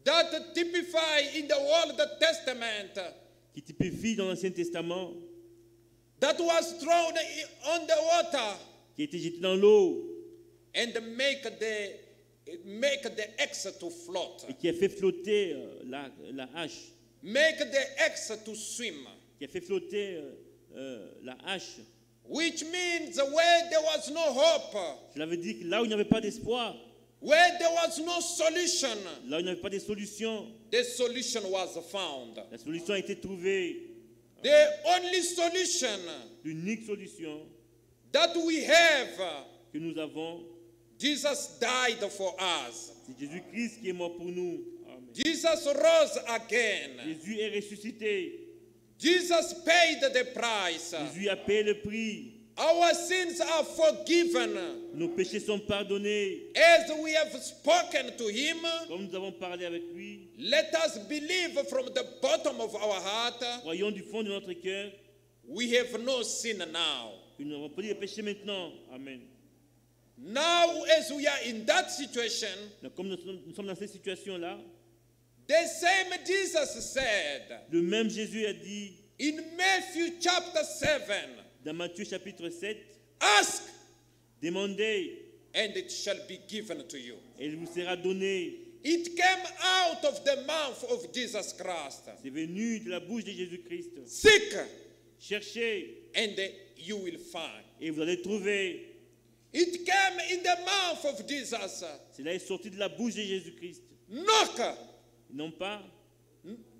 Speaker 2: that typify in the Old Testament,
Speaker 1: qui typifie dans l'Ancien Testament,
Speaker 2: that was thrown on the water
Speaker 1: qui été jeté dans l'eau
Speaker 2: and make the make the X to float,
Speaker 1: et qui a fait flotter euh, la, la hache,
Speaker 2: make the X to swim,
Speaker 1: qui a fait flotter euh, euh, la hache.
Speaker 2: which means where there was no hope,
Speaker 1: Cela veut dire que là où il n'y avait pas d'espoir,
Speaker 2: where there was no solution,
Speaker 1: là où il n'y avait pas de solution,
Speaker 2: the solution was found.
Speaker 1: la solution a été trouvée.
Speaker 2: The only solution
Speaker 1: L'unique solution
Speaker 2: that we have,
Speaker 1: que nous avons,
Speaker 2: Jesus died for us.
Speaker 1: c'est Jésus-Christ qui est mort pour nous. Amen.
Speaker 2: Jesus rose again.
Speaker 1: Jésus est ressuscité.
Speaker 2: Jesus paid the price.
Speaker 1: Jésus a payé le prix.
Speaker 2: Our sins are forgiven
Speaker 1: Nos péchés sont pardonnés.
Speaker 2: as we have spoken to him.
Speaker 1: Comme nous avons parlé avec lui,
Speaker 2: Let us believe from the bottom of our heart
Speaker 1: croyons du fond de notre cœur
Speaker 2: we have no sin now.
Speaker 1: nous n'avons pas de péché maintenant. Amen.
Speaker 2: Now, as we are in that situation,
Speaker 1: comme nous sommes, nous sommes dans cette situation-là,
Speaker 2: the same Jesus said
Speaker 1: le même Jésus a dit
Speaker 2: in Matthew chapter 7
Speaker 1: dans Matthieu chapitre 7,
Speaker 2: Ask,
Speaker 1: Demandez
Speaker 2: and it shall be given to you.
Speaker 1: et il vous sera donné.
Speaker 2: It came out of the mouth of Jesus Christ.
Speaker 1: C'est venu de la bouche de Jésus-Christ.
Speaker 2: Seek,
Speaker 1: Cherchez
Speaker 2: and you will find.
Speaker 1: et vous allez trouver.
Speaker 2: It came in the mouth of Jesus.
Speaker 1: Cela est sorti de la bouche de Jésus-Christ.
Speaker 2: Knock,
Speaker 1: Non pas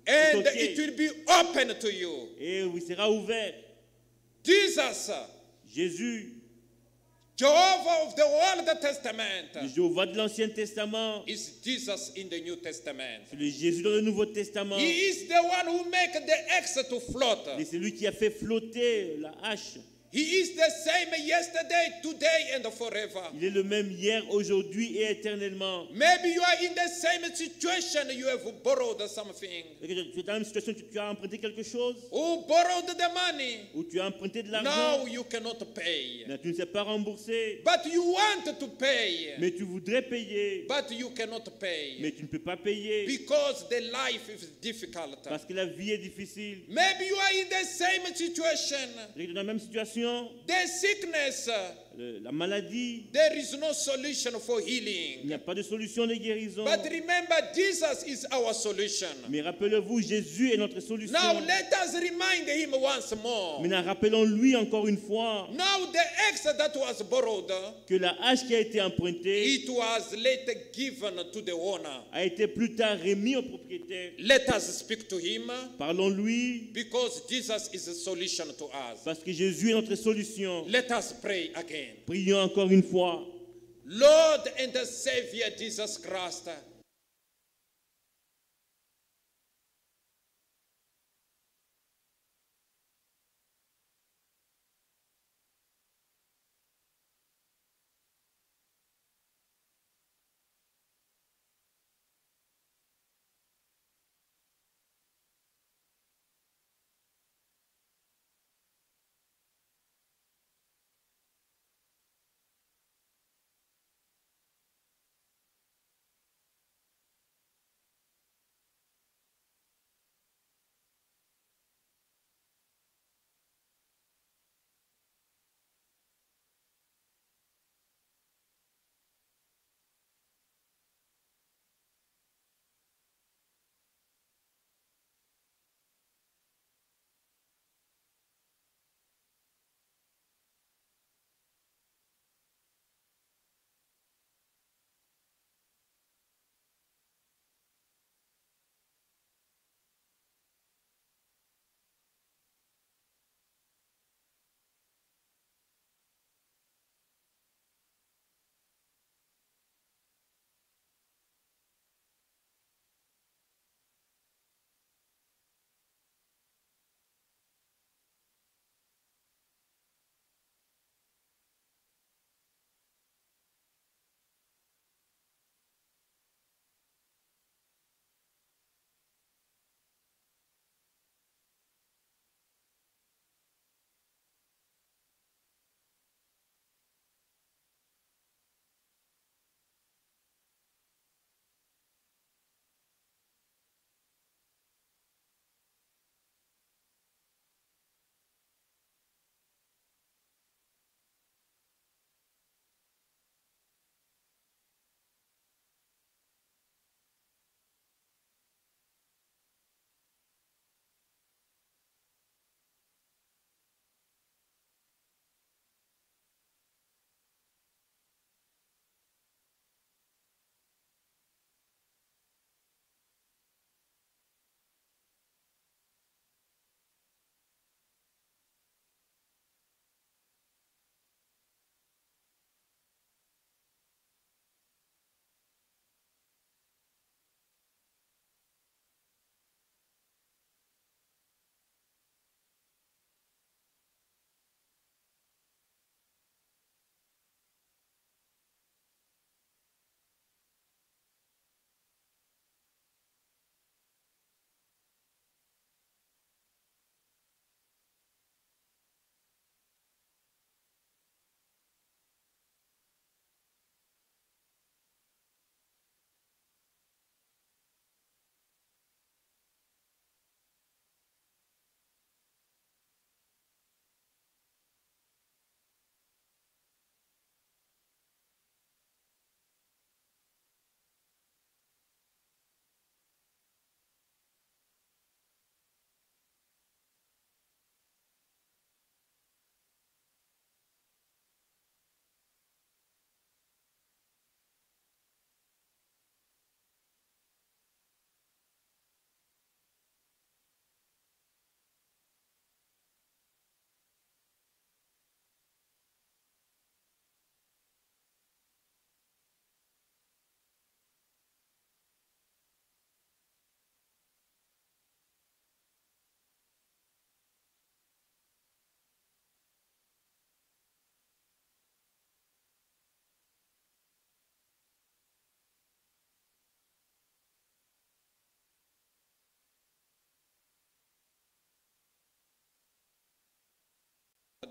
Speaker 2: and it will be open to you.
Speaker 1: et il sera ouvert.
Speaker 2: Jesus,
Speaker 1: Jésus,
Speaker 2: Jehovah of the Old Testament,
Speaker 1: le Jéhovah de l'Ancien Testament,
Speaker 2: is Jesus in the New Testament?
Speaker 1: c'est le Jésus dans le Nouveau Testament.
Speaker 2: He is the one who make the axe to float.
Speaker 1: C'est lui qui a fait flotter la hache.
Speaker 2: He is the same yesterday, today, and forever.
Speaker 1: Il est le même hier, aujourd'hui et éternellement.
Speaker 2: Maybe you are in the same situation, you have borrowed something.
Speaker 1: Et que Tu es dans la même situation, tu as emprunté quelque chose?
Speaker 2: Who borrowed the money?
Speaker 1: ou tu as emprunté de
Speaker 2: Now
Speaker 1: l'argent,
Speaker 2: you cannot pay.
Speaker 1: mais tu ne sais pas rembourser,
Speaker 2: But you want to pay.
Speaker 1: mais tu voudrais payer,
Speaker 2: But you cannot pay.
Speaker 1: mais tu ne peux pas payer
Speaker 2: Because the life is difficult.
Speaker 1: parce que la vie est difficile.
Speaker 2: Maybe you are in the same situation.
Speaker 1: Tu es dans la même situation,
Speaker 2: The sickness,
Speaker 1: le- la maladie,
Speaker 2: there is no solution for
Speaker 1: il
Speaker 2: healing.
Speaker 1: n'y a pas de solution de guérison.
Speaker 2: But remember, Jesus is our solution.
Speaker 1: Mais rappelez-vous, Jésus est notre solution.
Speaker 2: Now let us remind him once more.
Speaker 1: Maintenant, rappelons-lui encore une fois
Speaker 2: Now the axe that was borrowed,
Speaker 1: que la hache qui a été empruntée
Speaker 2: it was later given to the owner.
Speaker 1: a été plus tard remis au propriétaire.
Speaker 2: Let us speak to him
Speaker 1: Parlons-lui
Speaker 2: because Jesus is a solution to us.
Speaker 1: parce que Jésus est notre solution.
Speaker 2: Let us pray again.
Speaker 1: Prions encore une fois.
Speaker 2: Lord and Savior Jesus Christ,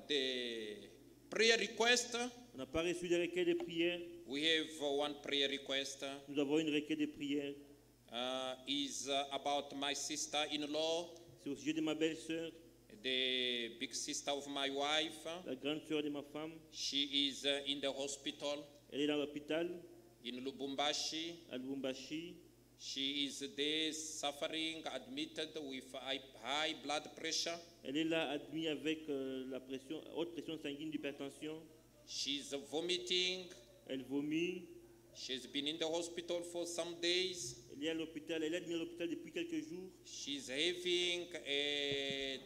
Speaker 2: the prayer request.
Speaker 1: On n'a pas reçu de requêtes de prière.
Speaker 2: We have one prayer request.
Speaker 1: Nous avons une requête de prière.
Speaker 2: Uh, is uh, about my sister-in-law,
Speaker 1: C'est au sujet de ma belle-sœur,
Speaker 2: the big sister of my wife.
Speaker 1: la grande sœur de ma femme.
Speaker 2: She is uh, in the hospital
Speaker 1: Elle est dans l'hôpital
Speaker 2: in Lubumbashi.
Speaker 1: à Lubumbashi.
Speaker 2: She is there suffering, admitted with high, blood pressure.
Speaker 1: Elle est là admise avec euh, la pression, haute pression sanguine d'hypertension.
Speaker 2: She's vomiting.
Speaker 1: Elle vomit.
Speaker 2: She's been in the hospital for some days.
Speaker 1: Elle est à l'hôpital. Elle est admise à l'hôpital depuis quelques jours.
Speaker 2: She's having a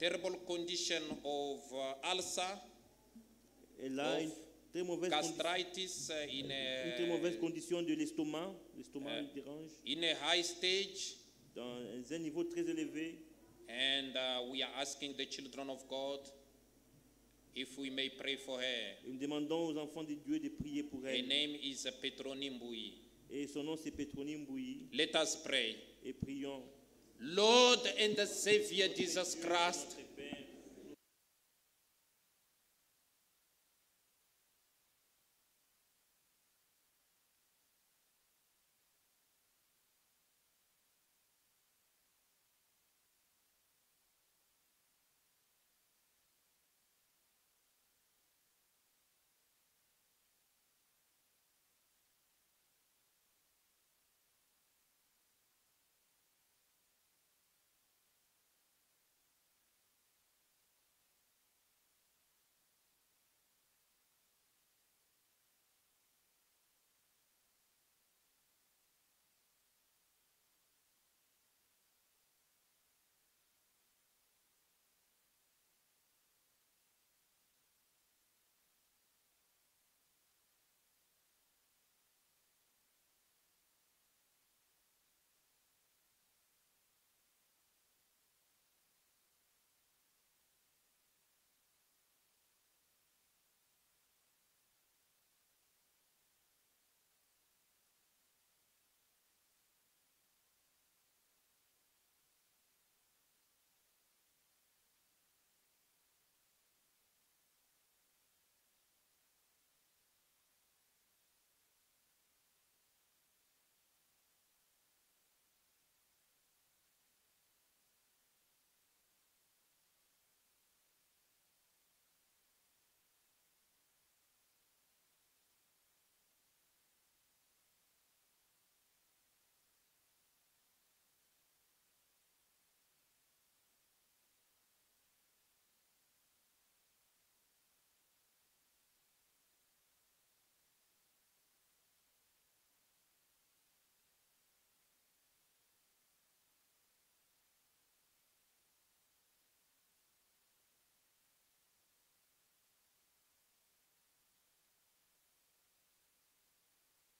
Speaker 2: terrible condition of uh, ulcer,
Speaker 1: Elle a
Speaker 2: Of
Speaker 1: une très mauvaise,
Speaker 2: gastritis uh, in
Speaker 1: une très mauvaise
Speaker 2: a,
Speaker 1: condition de l'estomac. L'estomac
Speaker 2: Euh.
Speaker 1: lui dérange.
Speaker 2: in a high stage.
Speaker 1: Dans un niveau très élevé.
Speaker 2: And uh, we are asking the children of God if we may pray for her.
Speaker 1: Et nous demandons aux enfants de Dieu de prier pour
Speaker 2: Her
Speaker 1: elle.
Speaker 2: name is uh, Petroni Mbui.
Speaker 1: Et son nom c'est Petroni Mbouyi.
Speaker 2: Let us pray.
Speaker 1: Et prions.
Speaker 2: Lord and the Savior Jesus Christ,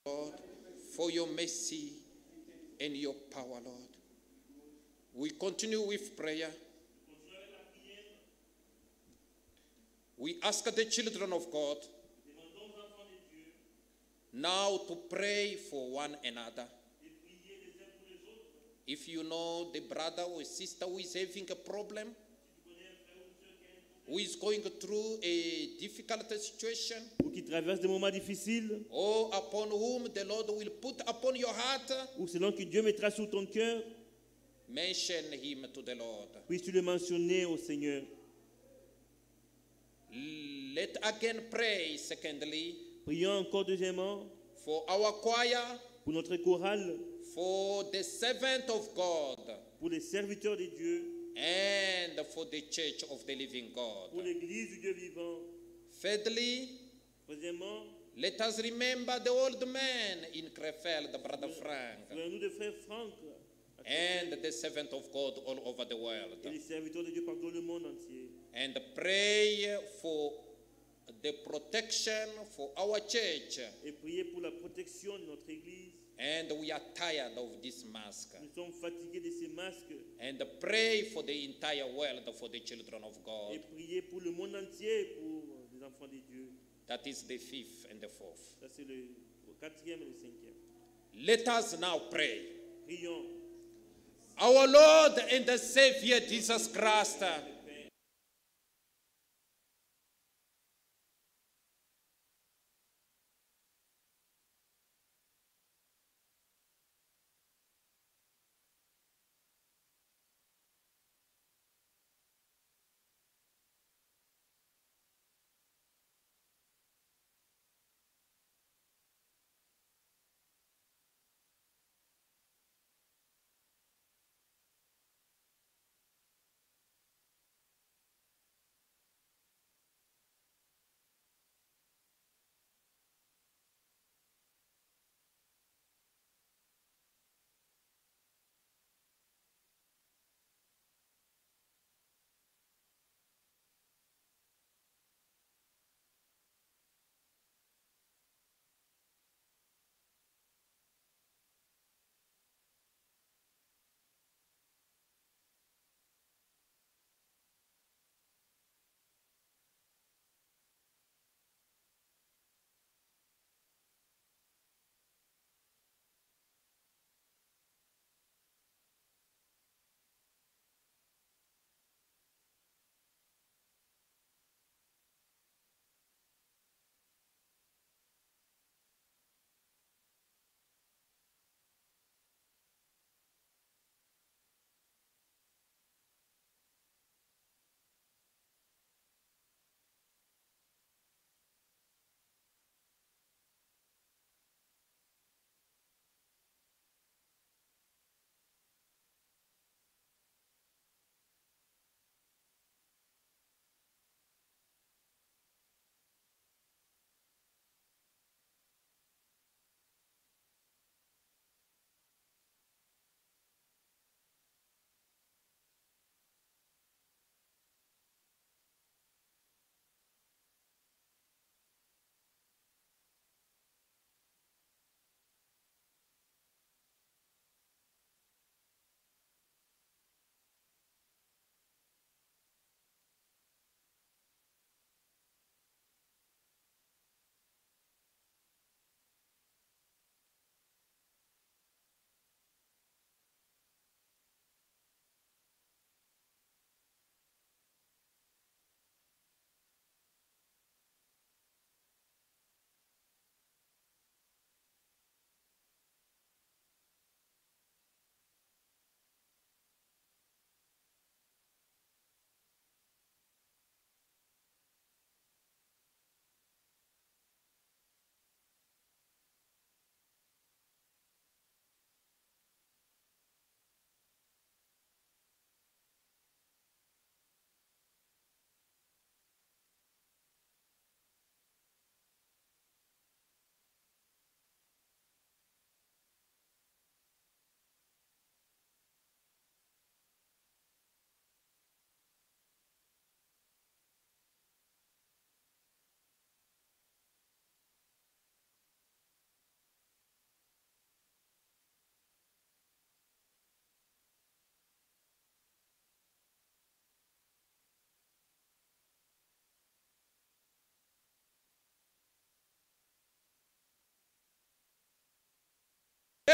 Speaker 2: Lord, for your mercy and your power, Lord. We continue with prayer. We ask the children of God now to pray for one another. If you know the brother or sister who is having a problem, who is going through a difficult situation,
Speaker 1: ou qui traversent des moments difficiles,
Speaker 2: or upon whom the Lord will put upon your heart,
Speaker 1: ou selon que Dieu mettra sur ton cœur,
Speaker 2: mention him to the Lord.
Speaker 1: puisses-tu le mentionner au Seigneur?
Speaker 2: Let again pray, secondly,
Speaker 1: Prions encore deuxièmement
Speaker 2: for our choir,
Speaker 1: pour notre chorale,
Speaker 2: for the servant of God,
Speaker 1: pour les serviteurs de Dieu,
Speaker 2: and for the church of the living God.
Speaker 1: pour l'Église du Dieu vivant.
Speaker 2: Thirdly,
Speaker 1: Troisièmement,
Speaker 2: let us remember the old man in Krefeld, Brother Frank,
Speaker 1: souvenons-nous de frère Franck
Speaker 2: and the servant of God all over the world.
Speaker 1: et les serviteurs de Dieu partout le monde entier.
Speaker 2: And pray for the protection for our church.
Speaker 1: Et prier pour la protection de notre Église.
Speaker 2: And we are tired of this mask.
Speaker 1: Nous sommes fatigués de ces masques.
Speaker 2: And pray for the entire world, for the children of God.
Speaker 1: Et
Speaker 2: God.
Speaker 1: prier pour le monde entier, pour les enfants de Dieu.
Speaker 2: That is the fifth and the fourth.
Speaker 1: Ça, c'est le quatrième et le cinquième.
Speaker 2: Let us now pray.
Speaker 1: Prions.
Speaker 2: Our Lord and the Savior Jesus Christ,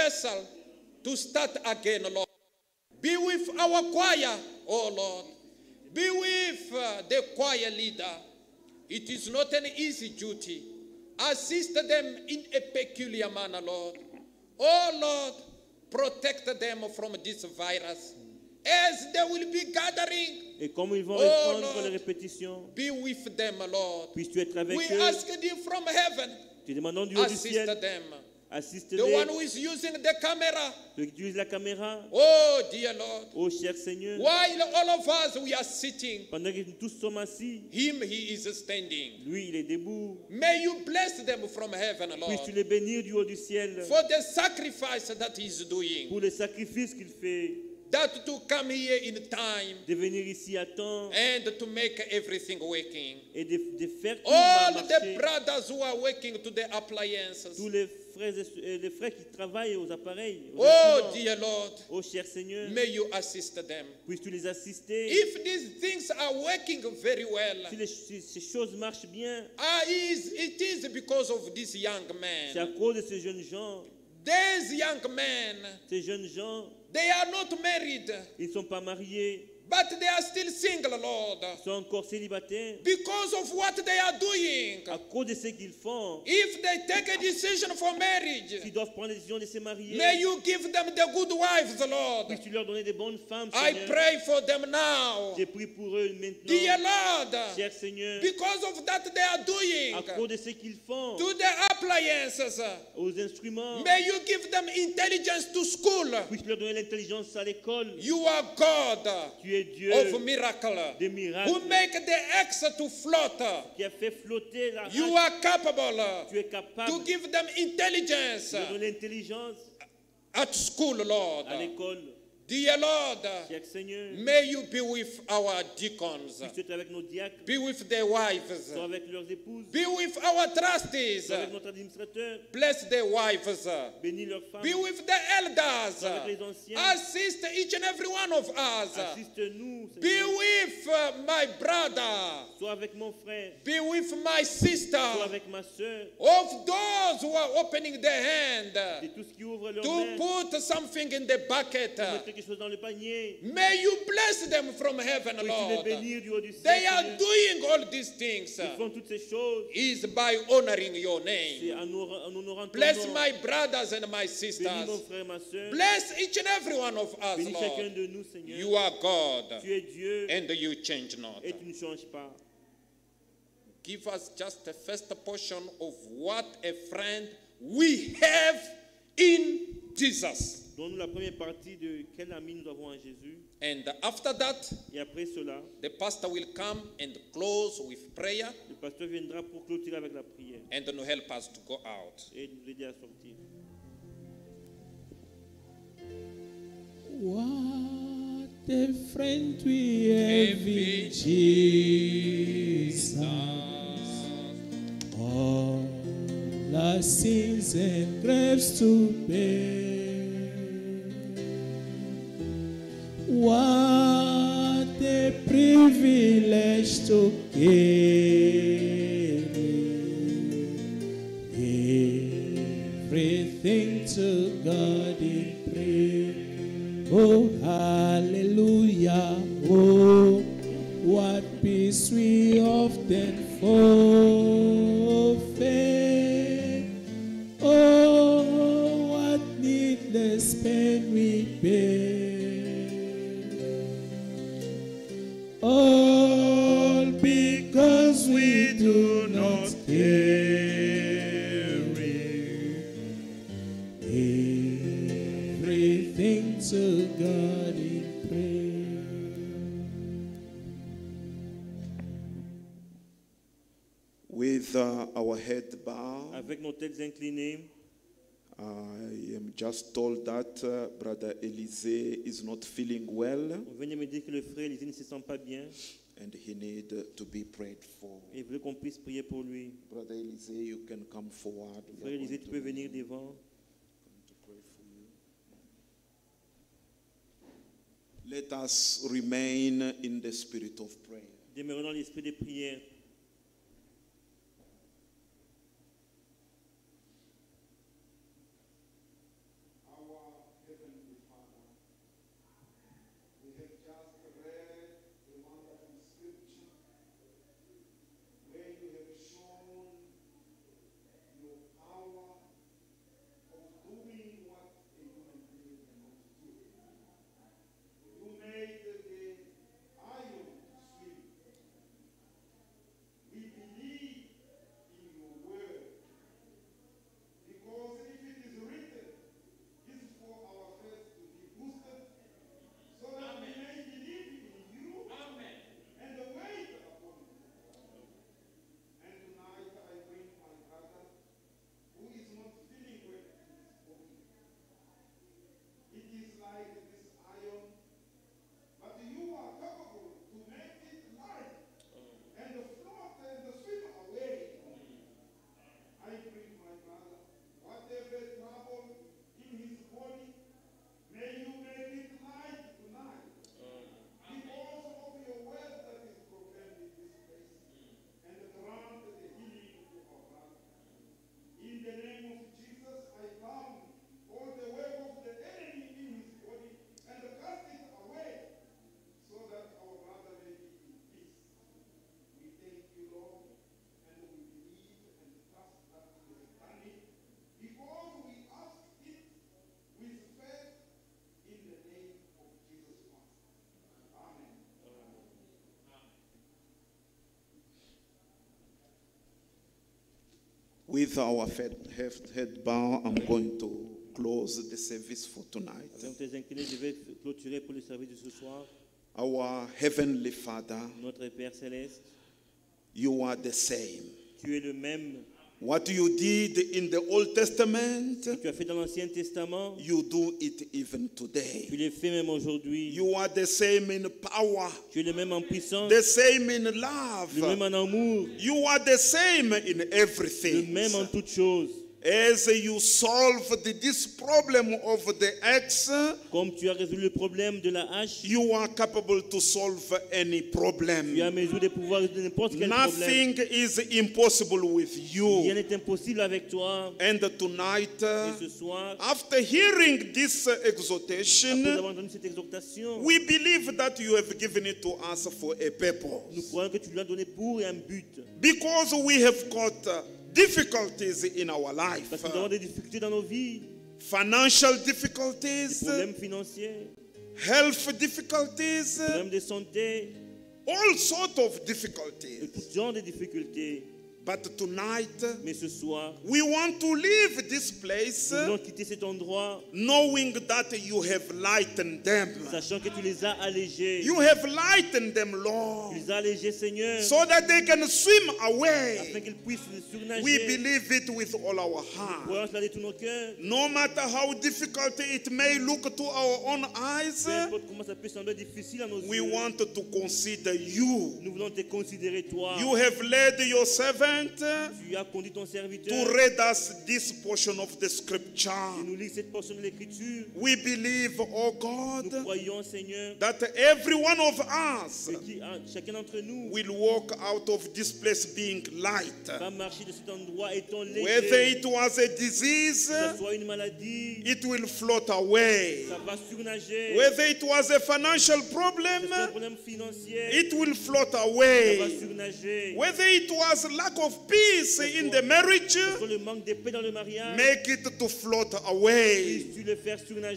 Speaker 2: vessel to start again, Lord. Be with our choir, oh Lord. Be with uh, the choir leader. It is not an easy duty. Assist them in a peculiar manner, Lord. Oh Lord, protect them from this virus. As they will be gathering,
Speaker 1: Et comme ils vont
Speaker 2: Oh, Lord.
Speaker 1: les répétitions,
Speaker 2: be with them, Lord.
Speaker 1: puisses-tu être avec
Speaker 2: We
Speaker 1: eux.
Speaker 2: ask thee from heaven,
Speaker 1: Te demandons du haut du
Speaker 2: assist
Speaker 1: ciel,
Speaker 2: them. The one who is using the camera,
Speaker 1: Ceux qui utilisent la caméra,
Speaker 2: oh dear Lord.
Speaker 1: ô cher Seigneur,
Speaker 2: While all of us we are sitting,
Speaker 1: pendant que nous tous sommes assis,
Speaker 2: him he is standing.
Speaker 1: lui il est debout.
Speaker 2: May you bless them from heaven,
Speaker 1: Puisses-tu
Speaker 2: Lord,
Speaker 1: les bénir du haut du ciel
Speaker 2: for the sacrifice that he is doing.
Speaker 1: pour qu'il fait,
Speaker 2: That to come here in time
Speaker 1: de venir ici à temps
Speaker 2: and to make everything working.
Speaker 1: et de, de faire tout
Speaker 2: All
Speaker 1: marcher.
Speaker 2: the brothers who are working to the appliances.
Speaker 1: Tous les frères, et- euh, les frères qui travaillent aux appareils, aux
Speaker 2: Oh dear Lord,
Speaker 1: ô cher Seigneur,
Speaker 2: may you assist them.
Speaker 1: puisses-tu les assister?
Speaker 2: If these things are working very well,
Speaker 1: Si, les- si ces choses marchent bien,
Speaker 2: ah, is it is because of this young
Speaker 1: c'est à cause de ces jeunes gens.
Speaker 2: These young men,
Speaker 1: Ces jeunes gens,
Speaker 2: they are not married,
Speaker 1: ils ne sont pas mariés,
Speaker 2: but they are still single, Lord,
Speaker 1: ils sont encore célibataires
Speaker 2: because of what they are doing.
Speaker 1: à cause de ce qu'ils font.
Speaker 2: If they take a decision for marriage,
Speaker 1: S'ils doivent prendre la décision de se marier,
Speaker 2: may you give them the good wives, Lord.
Speaker 1: puisses-tu leur donner des bonnes femmes,
Speaker 2: I
Speaker 1: Seigneur?
Speaker 2: pray for them now.
Speaker 1: J'ai pris pour eux maintenant,
Speaker 2: Dear Lord,
Speaker 1: cher Seigneur,
Speaker 2: because of that they are doing
Speaker 1: à cause de ce qu'ils font
Speaker 2: to the appliances,
Speaker 1: aux instruments,
Speaker 2: may you give them intelligence to school.
Speaker 1: puisses leur donner l'intelligence à l'école?
Speaker 2: You are God
Speaker 1: Tu es Dieu
Speaker 2: of oh, miracle
Speaker 1: des miracles
Speaker 2: who make the X to float.
Speaker 1: qui a fait flotter la
Speaker 2: You are capable
Speaker 1: Tu es capable
Speaker 2: to give them intelligence
Speaker 1: de l'intelligence
Speaker 2: at school, Lord.
Speaker 1: à l'école.
Speaker 2: Dear Lord,
Speaker 1: Seigneur,
Speaker 2: may you be with our deacons,
Speaker 1: diacres,
Speaker 2: be with their wives,
Speaker 1: épouses,
Speaker 2: be with our trustees, bless their wives,
Speaker 1: femmes,
Speaker 2: be with the elders,
Speaker 1: anciens,
Speaker 2: assist each and every one of us, be with uh, my brother,
Speaker 1: Sois avec mon frère,
Speaker 2: be with my sister,
Speaker 1: sois avec ma soeur,
Speaker 2: of those who are opening their hand
Speaker 1: tous qui leurs
Speaker 2: to put something in the bucket.
Speaker 1: Quelque chose dans le panier,
Speaker 2: May you bless them from heaven, Lord.
Speaker 1: bénir du ciel.
Speaker 2: They are doing all these things
Speaker 1: Ils font toutes ces choses,
Speaker 2: is by honoring your name.
Speaker 1: en honor- en ton
Speaker 2: Bless my brothers and my sisters.
Speaker 1: frère, ma soeur,
Speaker 2: Bless each and every one of us, Lord.
Speaker 1: de nous, Seigneur.
Speaker 2: You are God
Speaker 1: Tu es Dieu
Speaker 2: and you change not.
Speaker 1: et tu ne changes pas.
Speaker 2: Give us just the first portion of what a friend we have in Jesus.
Speaker 1: Donne-nous la première partie de quel ami nous avons en Jésus.
Speaker 2: And after that,
Speaker 1: Et après cela,
Speaker 2: the pastor will come and close with prayer
Speaker 1: le pasteur viendra pour clôturer avec la prière
Speaker 2: and to help us to go out.
Speaker 1: et nous aider à sortir.
Speaker 3: What a friend we have in Jesus. All our sins and griefs to bear. What a privilege to carry everything to God in prayer. Oh, hallelujah. Oh, what peace we often forfeit. Oh, what needless pain we bear. All because we do not carry everything to God in prayer.
Speaker 4: With uh, our head bowed,
Speaker 1: Avec nos têtes inclinées,
Speaker 4: I am just told that uh, Brother Elise is not feeling well
Speaker 1: on venait me dire que le frère Élisée ne se sent pas bien
Speaker 4: and he need to be prayed for.
Speaker 1: et il veut qu'on puisse prier pour lui.
Speaker 4: Brother Elise, you can come forward.
Speaker 1: Frère Élisée, tu peux venir devant.
Speaker 4: Let us remain in the spirit of prayer.
Speaker 1: Demeurons dans l'esprit de prière.
Speaker 4: With our head, bow, I'm going to close the service for tonight.
Speaker 1: Avec tes inclinés, je vais clôturer pour le service de ce soir.
Speaker 4: Our Heavenly Father,
Speaker 1: Notre Père céleste,
Speaker 4: you are the same.
Speaker 1: tu es le même
Speaker 4: What you did in the Old Testament,
Speaker 1: tu as fait dans l'Ancien Testament.
Speaker 4: you do it even
Speaker 1: Tu
Speaker 4: today.
Speaker 1: le fais même aujourd'hui.
Speaker 4: You are the same in power,
Speaker 1: Tu es le même en puissance,
Speaker 4: the same in
Speaker 1: le
Speaker 4: love.
Speaker 1: même en amour,
Speaker 4: You are the same in
Speaker 1: le
Speaker 4: everything.
Speaker 1: même en toutes choses.
Speaker 4: As you solve the, this problem of the X,
Speaker 1: Comme tu as résolu le problème de la hache,
Speaker 4: you are capable to solve any
Speaker 1: tu as
Speaker 4: problem.
Speaker 1: mesure de pouvoir résoudre n'importe quel problème.
Speaker 4: Nothing is impossible with
Speaker 1: Rien
Speaker 4: you.
Speaker 1: n'est impossible avec toi.
Speaker 4: And tonight, uh,
Speaker 1: Et ce soir,
Speaker 4: after hearing this uh,
Speaker 1: après
Speaker 4: exhortation,
Speaker 1: avoir entendu cette exhortation,
Speaker 4: we believe that you have given it to us for a
Speaker 1: nous
Speaker 4: purpose.
Speaker 1: croyons que tu l'as donné pour un but.
Speaker 4: Because we have got uh, difficulties in our life,
Speaker 1: Parce que nous avons des difficultés dans nos vies,
Speaker 4: financial
Speaker 1: des
Speaker 4: difficulties,
Speaker 1: problèmes financiers,
Speaker 4: health
Speaker 1: des
Speaker 4: difficulties,
Speaker 1: problèmes de santé,
Speaker 4: all sorts of difficulties.
Speaker 1: de difficultés.
Speaker 4: But tonight,
Speaker 1: Mais ce soir,
Speaker 4: we want to leave this place
Speaker 1: nous voulons quitter cet endroit,
Speaker 4: knowing that you have lightened them.
Speaker 1: sachant que tu les as allégés.
Speaker 4: You have lightened them,
Speaker 1: Tu
Speaker 4: Lord,
Speaker 1: les as allégés, Seigneur,
Speaker 4: so that they can swim
Speaker 1: afin
Speaker 4: away.
Speaker 1: qu'ils puissent surnager.
Speaker 4: We believe it with all our heart.
Speaker 1: Croyons cela de tout nos cœurs.
Speaker 4: No matter how difficult it may look to our own eyes,
Speaker 1: comment ça peut sembler difficile à nos
Speaker 4: we
Speaker 1: yeux,
Speaker 4: want to consider you.
Speaker 1: nous voulons te considérer toi.
Speaker 4: You have led your servant
Speaker 1: Tu as conduit ton
Speaker 4: to read us this portion of the
Speaker 1: et
Speaker 4: scripture.
Speaker 1: nous cette portion de l'Écriture.
Speaker 4: We believe, oh
Speaker 1: Nous
Speaker 4: God,
Speaker 1: croyons, Seigneur,
Speaker 4: that every one of us
Speaker 1: chacun d'entre nous
Speaker 4: will walk out of this place being light.
Speaker 1: va marcher de cet endroit étant
Speaker 4: Whether it was a disease,
Speaker 1: Que ce soit une maladie,
Speaker 4: it will float away.
Speaker 1: ça va surnager.
Speaker 4: Whether it was a financial problem,
Speaker 1: un problème financier,
Speaker 4: it will float
Speaker 1: ça va
Speaker 4: away.
Speaker 1: surnager.
Speaker 4: Whether it was lack of peace in the marriage,
Speaker 1: Que ce soit le manque de paix dans le mariage,
Speaker 4: make it to float away.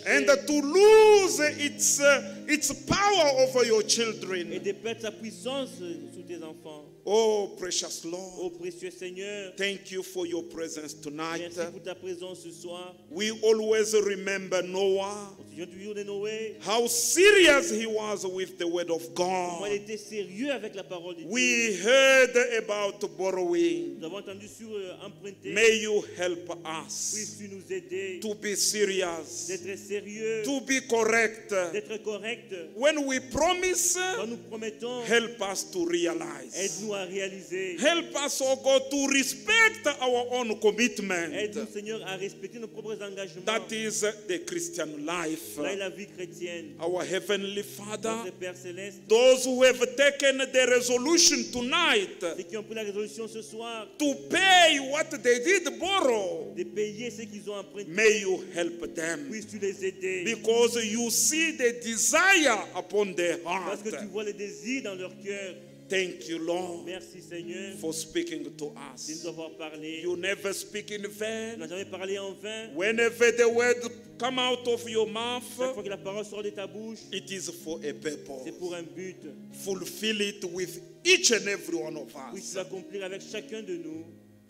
Speaker 4: And to lose its, its power over your
Speaker 1: et
Speaker 4: children.
Speaker 1: de perdre sa puissance sur tes enfants.
Speaker 4: Oh, precious Lord.
Speaker 1: Ô précieux Seigneur,
Speaker 4: Thank you for your presence tonight.
Speaker 1: merci pour ta présence ce soir.
Speaker 4: We always remember Noah,
Speaker 1: Au sujet toujours Noé,
Speaker 4: how serious he was with the word of
Speaker 1: comment
Speaker 4: God.
Speaker 1: il était sérieux avec la parole de Dieu.
Speaker 4: We heard about borrowing.
Speaker 1: Nous avons entendu sur euh, emprunter.
Speaker 4: May you help us
Speaker 1: Puisses-tu nous aider
Speaker 4: to be serious,
Speaker 1: d'être sérieux,
Speaker 4: to be correct.
Speaker 1: d'être correct.
Speaker 4: When we promise,
Speaker 1: Quand nous promettons,
Speaker 4: help us to realize.
Speaker 1: aide-nous à réaliser.
Speaker 4: Help us, oh God, to respect our own commitment.
Speaker 1: Aide-nous, Seigneur, à respecter nos propres engagements.
Speaker 4: That is the Christian life.
Speaker 1: Là est la vie chrétienne.
Speaker 4: Our Heavenly Father,
Speaker 1: Notre Père Céleste,
Speaker 4: those who have taken the resolution tonight
Speaker 1: ceux qui ont pris la résolution ce soir
Speaker 4: to pay what they did borrow,
Speaker 1: de payer ce qu'ils ont emprunté,
Speaker 4: may you help them.
Speaker 1: puisses-tu les aider.
Speaker 4: Because you see the desire upon their
Speaker 1: Parce
Speaker 4: heart.
Speaker 1: que tu vois le désir dans leur cœur.
Speaker 4: Thank you, Lord,
Speaker 1: Merci Seigneur
Speaker 4: for speaking to
Speaker 1: de
Speaker 4: us.
Speaker 1: nous avoir parlé.
Speaker 4: You never speak in
Speaker 1: Tu
Speaker 4: vain.
Speaker 1: n'as jamais parlé en vain.
Speaker 4: Whenever the word come out of your
Speaker 1: Chaque
Speaker 4: mouth,
Speaker 1: fois que la parole sort de ta bouche,
Speaker 4: it is for a purpose.
Speaker 1: c'est pour un but.
Speaker 4: Fulfill it with each and every one of us.
Speaker 1: l'accomplir avec chacun de nous.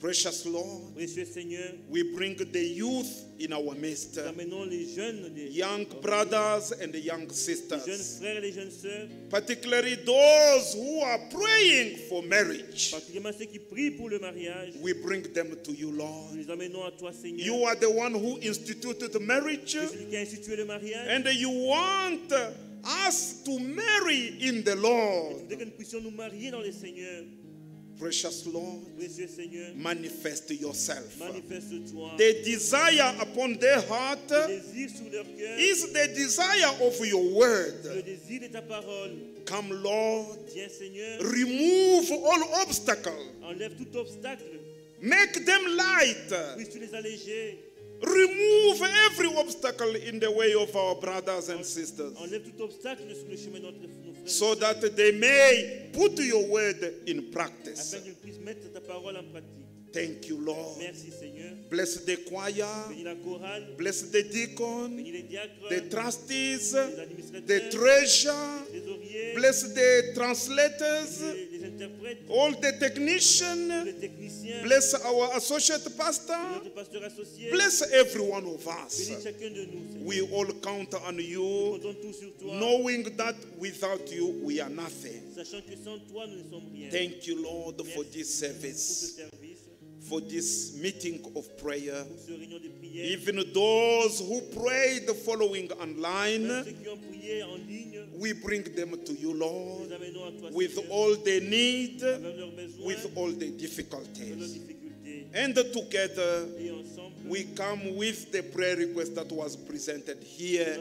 Speaker 4: Precious Lord,
Speaker 1: Précieux Seigneur,
Speaker 4: we bring the youth in our midst,
Speaker 1: les jeunes, les
Speaker 4: young brothers and young
Speaker 1: les jeunes
Speaker 4: sisters,
Speaker 1: frères et les jeunes sœurs,
Speaker 4: particularly those who are praying for marriage.
Speaker 1: particulièrement ceux qui prient pour le mariage.
Speaker 4: We bring them to you,
Speaker 1: Nous
Speaker 4: Lord.
Speaker 1: les amenons à toi, Seigneur.
Speaker 4: You are the one who instituted marriage,
Speaker 1: Tu es celui qui a institué le mariage.
Speaker 4: and you want us to marry in the
Speaker 1: Tu
Speaker 4: Lord.
Speaker 1: que nous puissions nous marier dans le Seigneur.
Speaker 4: Precious Lord,
Speaker 1: Seigneur,
Speaker 4: manifest yourself. The desire upon their heart
Speaker 1: Le désir sur leur cœur,
Speaker 4: is the desire of your word.
Speaker 1: le désir de ta parole.
Speaker 4: Come, Lord,
Speaker 1: Viens, Seigneur,
Speaker 4: remove all obstacles,
Speaker 1: enlève tout obstacle.
Speaker 4: make them light,
Speaker 1: Puisses-tu les alléger.
Speaker 4: Remove every obstacle in the way of our brothers and sisters,
Speaker 1: Enlève tout obstacle sur le chemin de notre, nos frères.
Speaker 4: so that they may put your word in practice.
Speaker 1: afin qu'ils puissent mettre ta parole en pratique.
Speaker 4: Thank you, Lord.
Speaker 1: Merci Seigneur.
Speaker 4: Bless the choir,
Speaker 1: Bénis la chorale,
Speaker 4: bless the deacon,
Speaker 1: bénis les diacres,
Speaker 4: the trustees,
Speaker 1: les
Speaker 4: the
Speaker 1: administrateurs,
Speaker 4: treasurer,
Speaker 1: les trésoriers,
Speaker 4: bless the translators,
Speaker 1: les, les interprètes,
Speaker 4: all the technicians,
Speaker 1: les techniciens,
Speaker 4: bless our associate pastor,
Speaker 1: notre pasteur associé.
Speaker 4: bless every one of
Speaker 1: Bénis
Speaker 4: us.
Speaker 1: chacun de nous, Seigneur.
Speaker 4: We all count on
Speaker 1: Nous
Speaker 4: you,
Speaker 1: comptons tous sur toi,
Speaker 4: knowing that without you we are nothing.
Speaker 1: sachant que sans toi, nous ne sommes rien.
Speaker 4: Thank you, Lord, for
Speaker 1: Merci
Speaker 4: this
Speaker 1: pour ce
Speaker 4: service,
Speaker 1: service,
Speaker 4: for this meeting of prayer.
Speaker 1: pour ce réunion de prière.
Speaker 4: Even those who prayed following
Speaker 1: Même
Speaker 4: online,
Speaker 1: ceux qui ont prié en ligne,
Speaker 4: we bring them to you, Lord,
Speaker 1: nous amenons à toi,
Speaker 4: with
Speaker 1: Seigneur,
Speaker 4: all they need,
Speaker 1: avec leurs besoins,
Speaker 4: with all the
Speaker 1: avec leurs
Speaker 4: difficulties.
Speaker 1: difficultés.
Speaker 4: And together,
Speaker 1: Et ensemble,
Speaker 4: we come with the prayer request that was presented
Speaker 1: nous
Speaker 4: here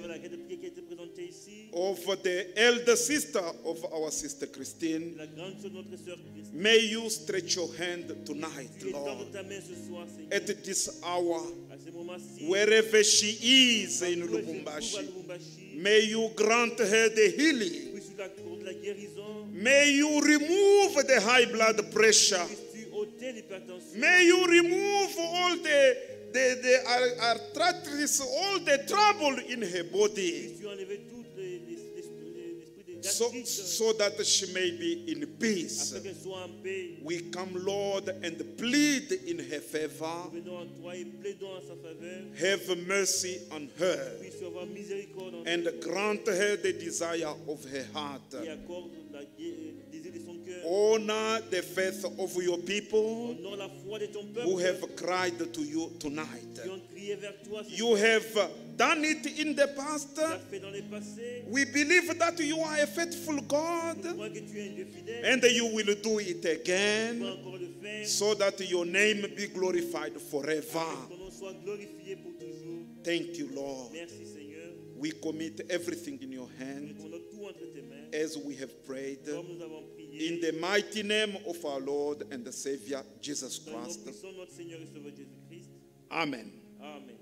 Speaker 4: of the elder sister of our sister Christine.
Speaker 1: La grande sœur de notre sœur Christine.
Speaker 4: May you stretch your hand tonight,
Speaker 1: Tu étends
Speaker 4: Lord,
Speaker 1: ta main ce soir, Seigneur,
Speaker 4: at this hour,
Speaker 1: à ce moment-ci.
Speaker 4: wherever she is in
Speaker 1: où elle se trouve à
Speaker 4: Lubumbashi.
Speaker 1: Lubumbashi,
Speaker 4: May you grant her the healing.
Speaker 1: puis sur la cour de la guérison,
Speaker 4: May you remove the high blood pressure.
Speaker 1: puisses-tu ôter l'hypertension,
Speaker 4: May you remove all the, the, the ar- arthritis, all the trouble in her body. So,
Speaker 1: gastrique,
Speaker 4: so that she may be in peace.
Speaker 1: afin qu'elle soit en paix.
Speaker 4: We come, Lord, and plead in her favor.
Speaker 1: Nous venons en toi et plaidons en sa faveur.
Speaker 4: Have mercy on her
Speaker 1: Puisses-tu avoir miséricorde en
Speaker 4: and grant her the desire of her heart.
Speaker 1: et accorde la gué- le désir de son cœur.
Speaker 4: Honor the faith of your people
Speaker 1: Honore la foi de ton peuple
Speaker 4: who have cried to you tonight.
Speaker 1: qui ont crié vers toi. ce
Speaker 4: You
Speaker 1: soir.
Speaker 4: have done it in the past.
Speaker 1: Tu l'as fait dans le passé.
Speaker 4: We believe that you are a faithful God
Speaker 1: Moi que tu es un Dieu fidèle.
Speaker 4: and you will do it
Speaker 1: Tu vas
Speaker 4: again
Speaker 1: encore le faire.
Speaker 4: so that your name be glorified
Speaker 1: Que
Speaker 4: forever.
Speaker 1: ton nom soit glorifié pour toujours.
Speaker 4: Thank you, Lord.
Speaker 1: Merci Seigneur.
Speaker 4: We commit everything in your
Speaker 1: Nous
Speaker 4: hand
Speaker 1: prenons tout entre tes mains.
Speaker 4: as we have prayed.
Speaker 1: Comme nous avons prié.
Speaker 4: In the mighty name of our Lord and the Savior, Jesus
Speaker 1: Dans le nom
Speaker 4: Christ.
Speaker 1: puissant de notre Seigneur et Sauveur Jésus-Christ.
Speaker 4: Amen.
Speaker 1: Amen.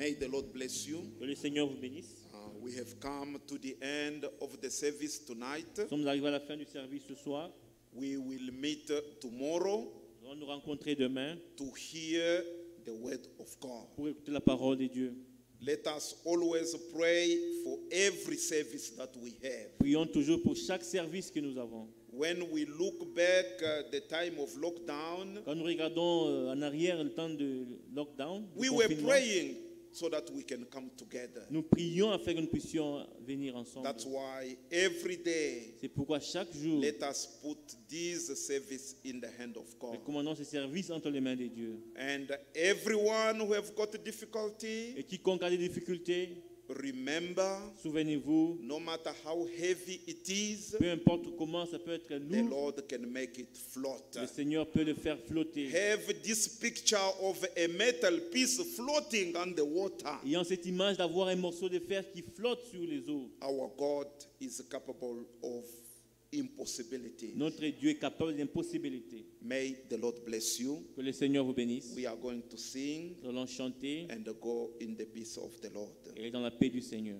Speaker 4: May the Lord bless you.
Speaker 1: Que le Seigneur vous bénisse.
Speaker 4: Uh, we have come to the end of the service tonight.
Speaker 1: Nous sommes arrivés à la fin du service ce soir.
Speaker 4: We will meet tomorrow
Speaker 1: Nous allons nous rencontrer demain
Speaker 4: to hear the word of God.
Speaker 1: pour écouter la parole de Dieu.
Speaker 4: Let us always pray for every service that we have.
Speaker 1: Prions toujours pour chaque service que nous avons.
Speaker 4: When we look back uh, the time of lockdown,
Speaker 1: Quand nous regardons euh, en arrière le temps de lockdown,
Speaker 4: we were praying so that we can come together.
Speaker 1: nous prions afin que nous puissions venir ensemble.
Speaker 4: That's why every day
Speaker 1: C'est pourquoi chaque jour,
Speaker 4: let us put this service in the hand of God.
Speaker 1: nous commandons ce service entre les mains de Dieu.
Speaker 4: And everyone who have got difficulty,
Speaker 1: Et quiconque a des difficultés,
Speaker 4: remember,
Speaker 1: souvenez-vous,
Speaker 4: no matter how heavy it is,
Speaker 1: peu importe comment ça peut être
Speaker 4: the
Speaker 1: lourd,
Speaker 4: Lord can make it float.
Speaker 1: le Seigneur peut le faire flotter.
Speaker 4: Have this picture of a metal piece floating on the water.
Speaker 1: Ayant cette image d'avoir un morceau de fer qui flotte sur les eaux.
Speaker 4: Our God is capable of impossibility.
Speaker 1: Notre Dieu est capable d'impossibilités.
Speaker 4: May the Lord bless you.
Speaker 1: Que le Seigneur vous bénisse.
Speaker 4: We are going to sing
Speaker 1: Nous allons chanter
Speaker 4: and go in the peace of the Lord.
Speaker 1: et dans la paix du Seigneur.